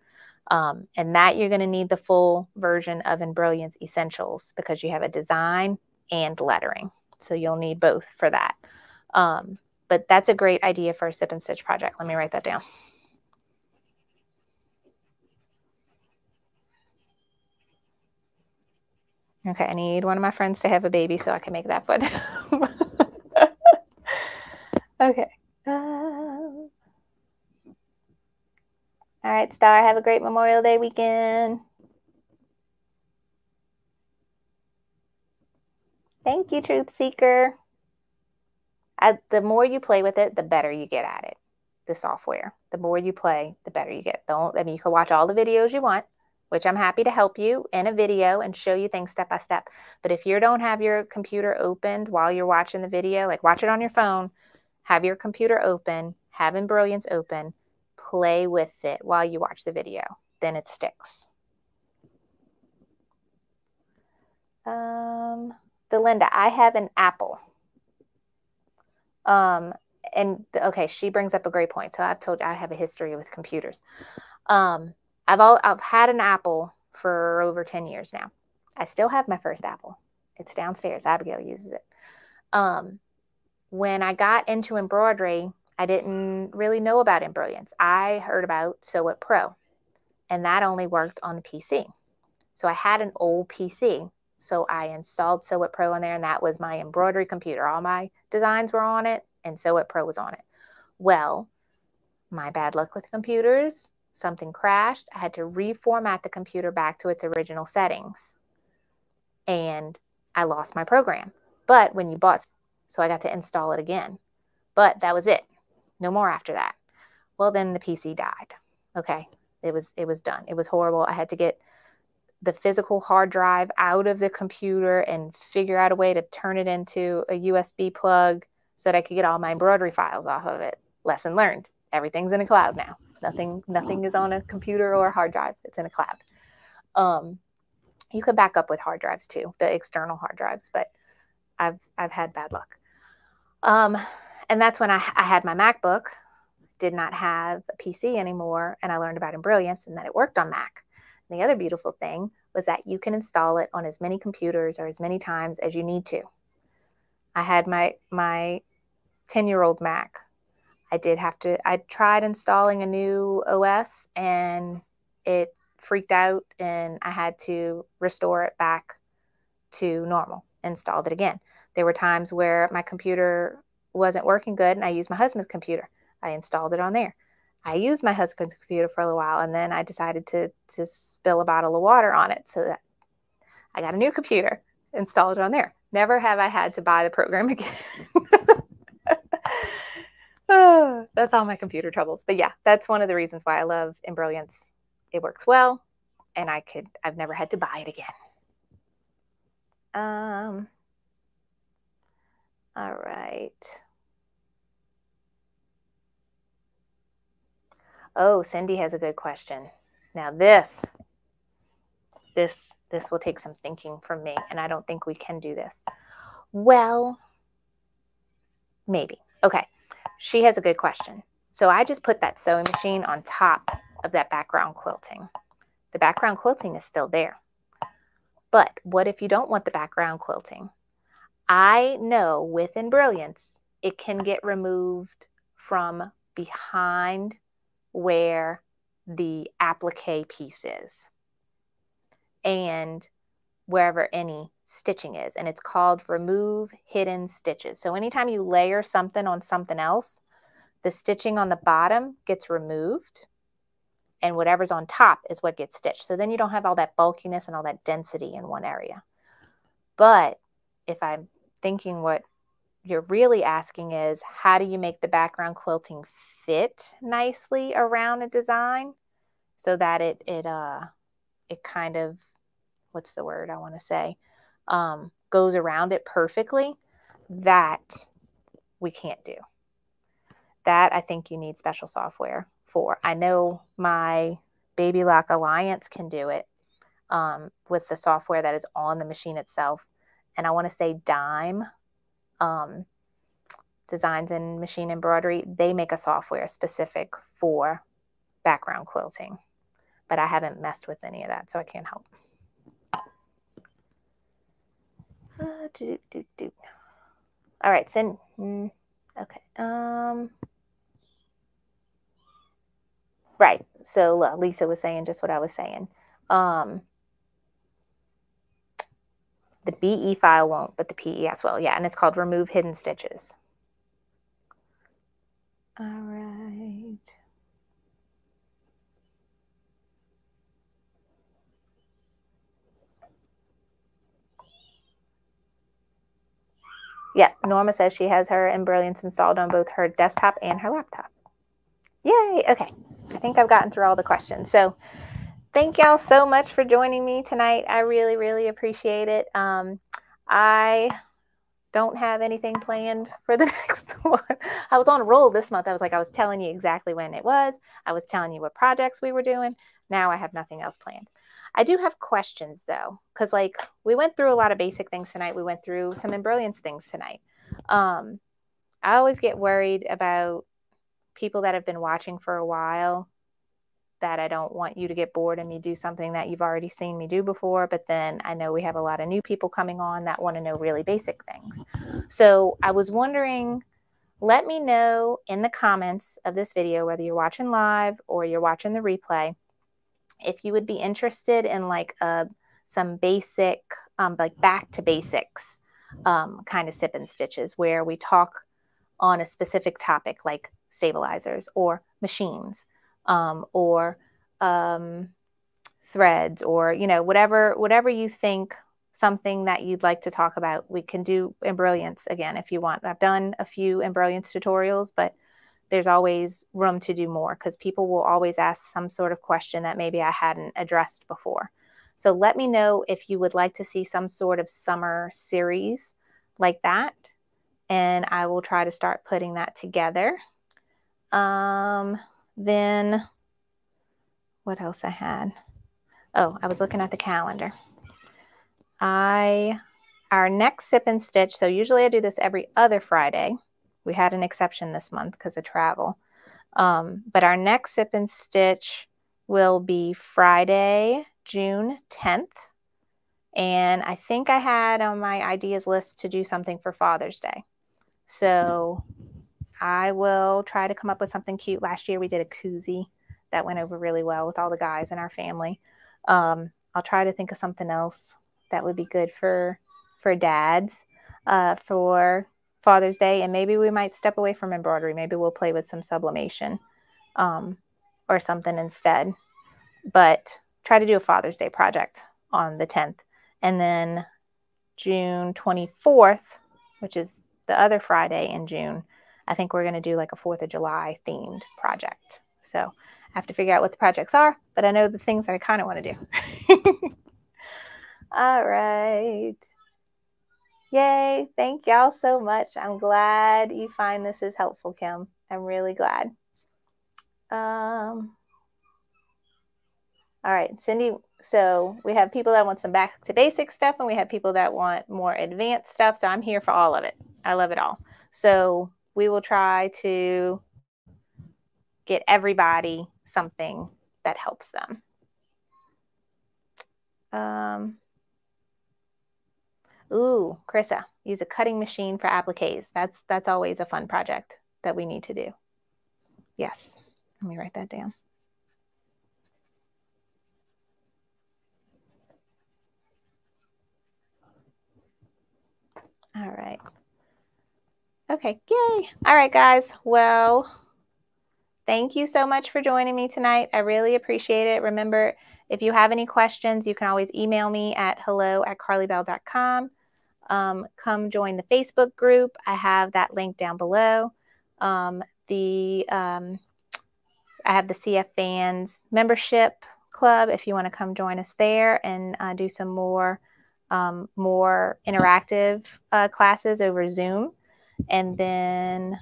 Um, and that you're going to need the full version of Embrilliance Essentials because you have a design and lettering. So you'll need both for that. Um, but that's a great idea for a sip and stitch project. Let me write that down. Okay, I need one of my friends to have a baby so I can make that for them. *laughs* okay. Um, all right, Star, have a great Memorial Day weekend. Thank you, Truth Seeker. I, the more you play with it, the better you get at it. The software. The more you play, the better you get. Don't. I mean, you can watch all the videos you want, which I'm happy to help you in a video and show you things step by step. But if you don't have your computer opened while you're watching the video, like watch it on your phone, have your computer open, have Brilliance open, play with it while you watch the video. Then it sticks. Um, Delinda, I have an Apple. Um, and okay, she brings up a great point. So I've told you I have a history with computers. Um, I've all I've had an Apple for over 10 years now. I still have my first Apple. It's downstairs. Abigail uses it. Um, when I got into embroidery, I didn't really know about Embrilliance. I heard about SewWhat-Pro, and that only worked on the PC. So I had an old PC. So I installed SewWhat-Pro on there, and that was my embroidery computer. All my designs were on it, and SewWhat-Pro was on it. Well, my bad luck with computers, something crashed. I had to reformat the computer back to its original settings, and I lost my program. But when you bought, so I got to install it again. But that was it no more after that. Well, then the PC died. Okay. It was it was done. It was horrible. I had to get the physical hard drive out of the computer and figure out a way to turn it into a USB plug so that I could get all my embroidery files off of it. Lesson learned. Everything's in a cloud now. Nothing nothing is on a computer or a hard drive. It's in a cloud. Um, you could back up with hard drives too, the external hard drives, but I've I've had bad luck. Um, and that's when I, I had my MacBook, did not have a PC anymore, and I learned about Embrilliance and that it worked on Mac. And the other beautiful thing was that you can install it on as many computers or as many times as you need to. I had my my 10 year old Mac. I did have to, I tried installing a new OS and it freaked out and I had to restore it back to normal, installed it again. There were times where my computer wasn't working good and I used my husband's computer. I installed it on there. I used my husband's computer for a little while and then I decided to to spill a bottle of water on it so that I got a new computer, installed it on there. Never have I had to buy the program *laughs* again. *sighs* that's all my computer troubles. But yeah, that's one of the reasons why I love Embrilliance. It works well and I could I've never had to buy it again. Um all right. Oh, Cindy has a good question. Now this, this, this will take some thinking from me, and I don't think we can do this. Well, maybe. Okay. She has a good question. So I just put that sewing machine on top of that background quilting. The background quilting is still there. But what if you don't want the background quilting? I know within Brilliance, it can get removed from behind where the applique piece is and wherever any stitching is. And it's called remove hidden stitches. So anytime you layer something on something else, the stitching on the bottom gets removed and whatever's on top is what gets stitched. So then you don't have all that bulkiness and all that density in one area. But if I'm thinking what you're really asking is how do you make the background quilting fit nicely around a design so that it it uh it kind of what's the word I want to say um, goes around it perfectly that we can't do that I think you need special software for. I know my Baby Lock Alliance can do it um, with the software that is on the machine itself. And I want to say Dime um, Designs in Machine Embroidery, they make a software specific for background quilting. But I haven't messed with any of that, so I can't help. Uh, do, do, do. All right, send. Mm, okay. Um. Right. So Lisa was saying just what I was saying. Um, the BE file won't, but the PES will. Yeah, and it's called Remove Hidden Stitches. All right. Yeah, Norma says she has her Embrilliance installed on both her desktop and her laptop. Yay. Okay. I think I've gotten through all the questions. So thank y'all so much for joining me tonight. I really, really appreciate it. Um, I don't have anything planned for the *laughs* next one. I was on a roll this month. I was like, I was telling you exactly when it was. I was telling you what projects we were doing. Now I have nothing else planned. I do have questions though, because like we went through a lot of basic things tonight. We went through some embrilliance things tonight. Um, I always get worried about people that have been watching for a while that I don't want you to get bored and me do something that you've already seen me do before. But then I know we have a lot of new people coming on that want to know really basic things. So I was wondering, let me know in the comments of this video, whether you're watching live or you're watching the replay, if you would be interested in like a, uh, some basic, um, like back to basics um, kind of sip and stitches where we talk on a specific topic like stabilizers or machines um, or um, threads or you know whatever whatever you think something that you'd like to talk about we can do Embrilliance again if you want. I've done a few Embrilliance tutorials but there's always room to do more because people will always ask some sort of question that maybe i hadn't addressed before so let me know if you would like to see some sort of summer series like that and i will try to start putting that together um, then what else I had? Oh, I was looking at the calendar. I our next sip and stitch. So usually I do this every other Friday. We had an exception this month because of travel. Um, but our next sip and stitch will be Friday, June 10th. And I think I had on my ideas list to do something for Father's Day. So I will try to come up with something cute. Last year we did a koozie that went over really well with all the guys in our family. Um, I'll try to think of something else that would be good for for dads uh, for Father's Day, and maybe we might step away from embroidery. Maybe we'll play with some sublimation um, or something instead. But try to do a Father's Day project on the 10th, and then June 24th, which is the other Friday in June, I think we're going to do like a 4th of July themed project. So I have to figure out what the projects are, but I know the things that I kind of want to do. *laughs* All right. Yay. Thank y'all so much. I'm glad you find this is helpful, Kim. I'm really glad. Um, all right, Cindy. So we have people that want some back to basic stuff, and we have people that want more advanced stuff. So I'm here for all of it. I love it all. So we will try to get everybody something that helps them. Um, ooh, Carissa, use a cutting machine for appliques. That's that's always a fun project that we need to do. Yes, let me write that down. All right. Okay, yay. All right, guys. Well, thank you so much for joining me tonight. I really appreciate it. Remember, if you have any questions, you can always email me at hello at karliebelle.com. Um, come join the Facebook group. I have that link down below. Um, the um, I have the CF Fans membership club if you want to come join us there and uh, do some more um, more interactive uh, classes over Zoom. And then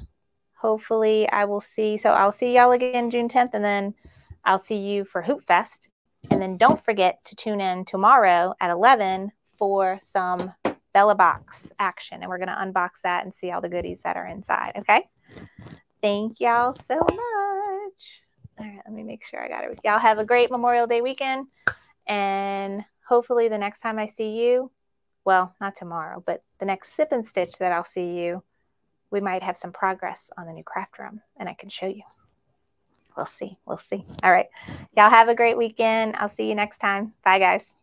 hopefully I will see. So I'll see y'all again June 10th, and then I'll see you for Hoop Fest. And then don't forget to tune in tomorrow at 11 for some Bella Box action. And we're going to unbox that and see all the goodies that are inside. Okay. Thank y'all so much. All right, let me make sure I got it. Y'all have a great Memorial Day weekend. And hopefully the next time I see you, well, not tomorrow, but the next sip and stitch that I'll see you, we might have some progress on the new craft room and I can show you. We'll see. We'll see. All right. Y'all have a great weekend. I'll see you next time. Bye, guys.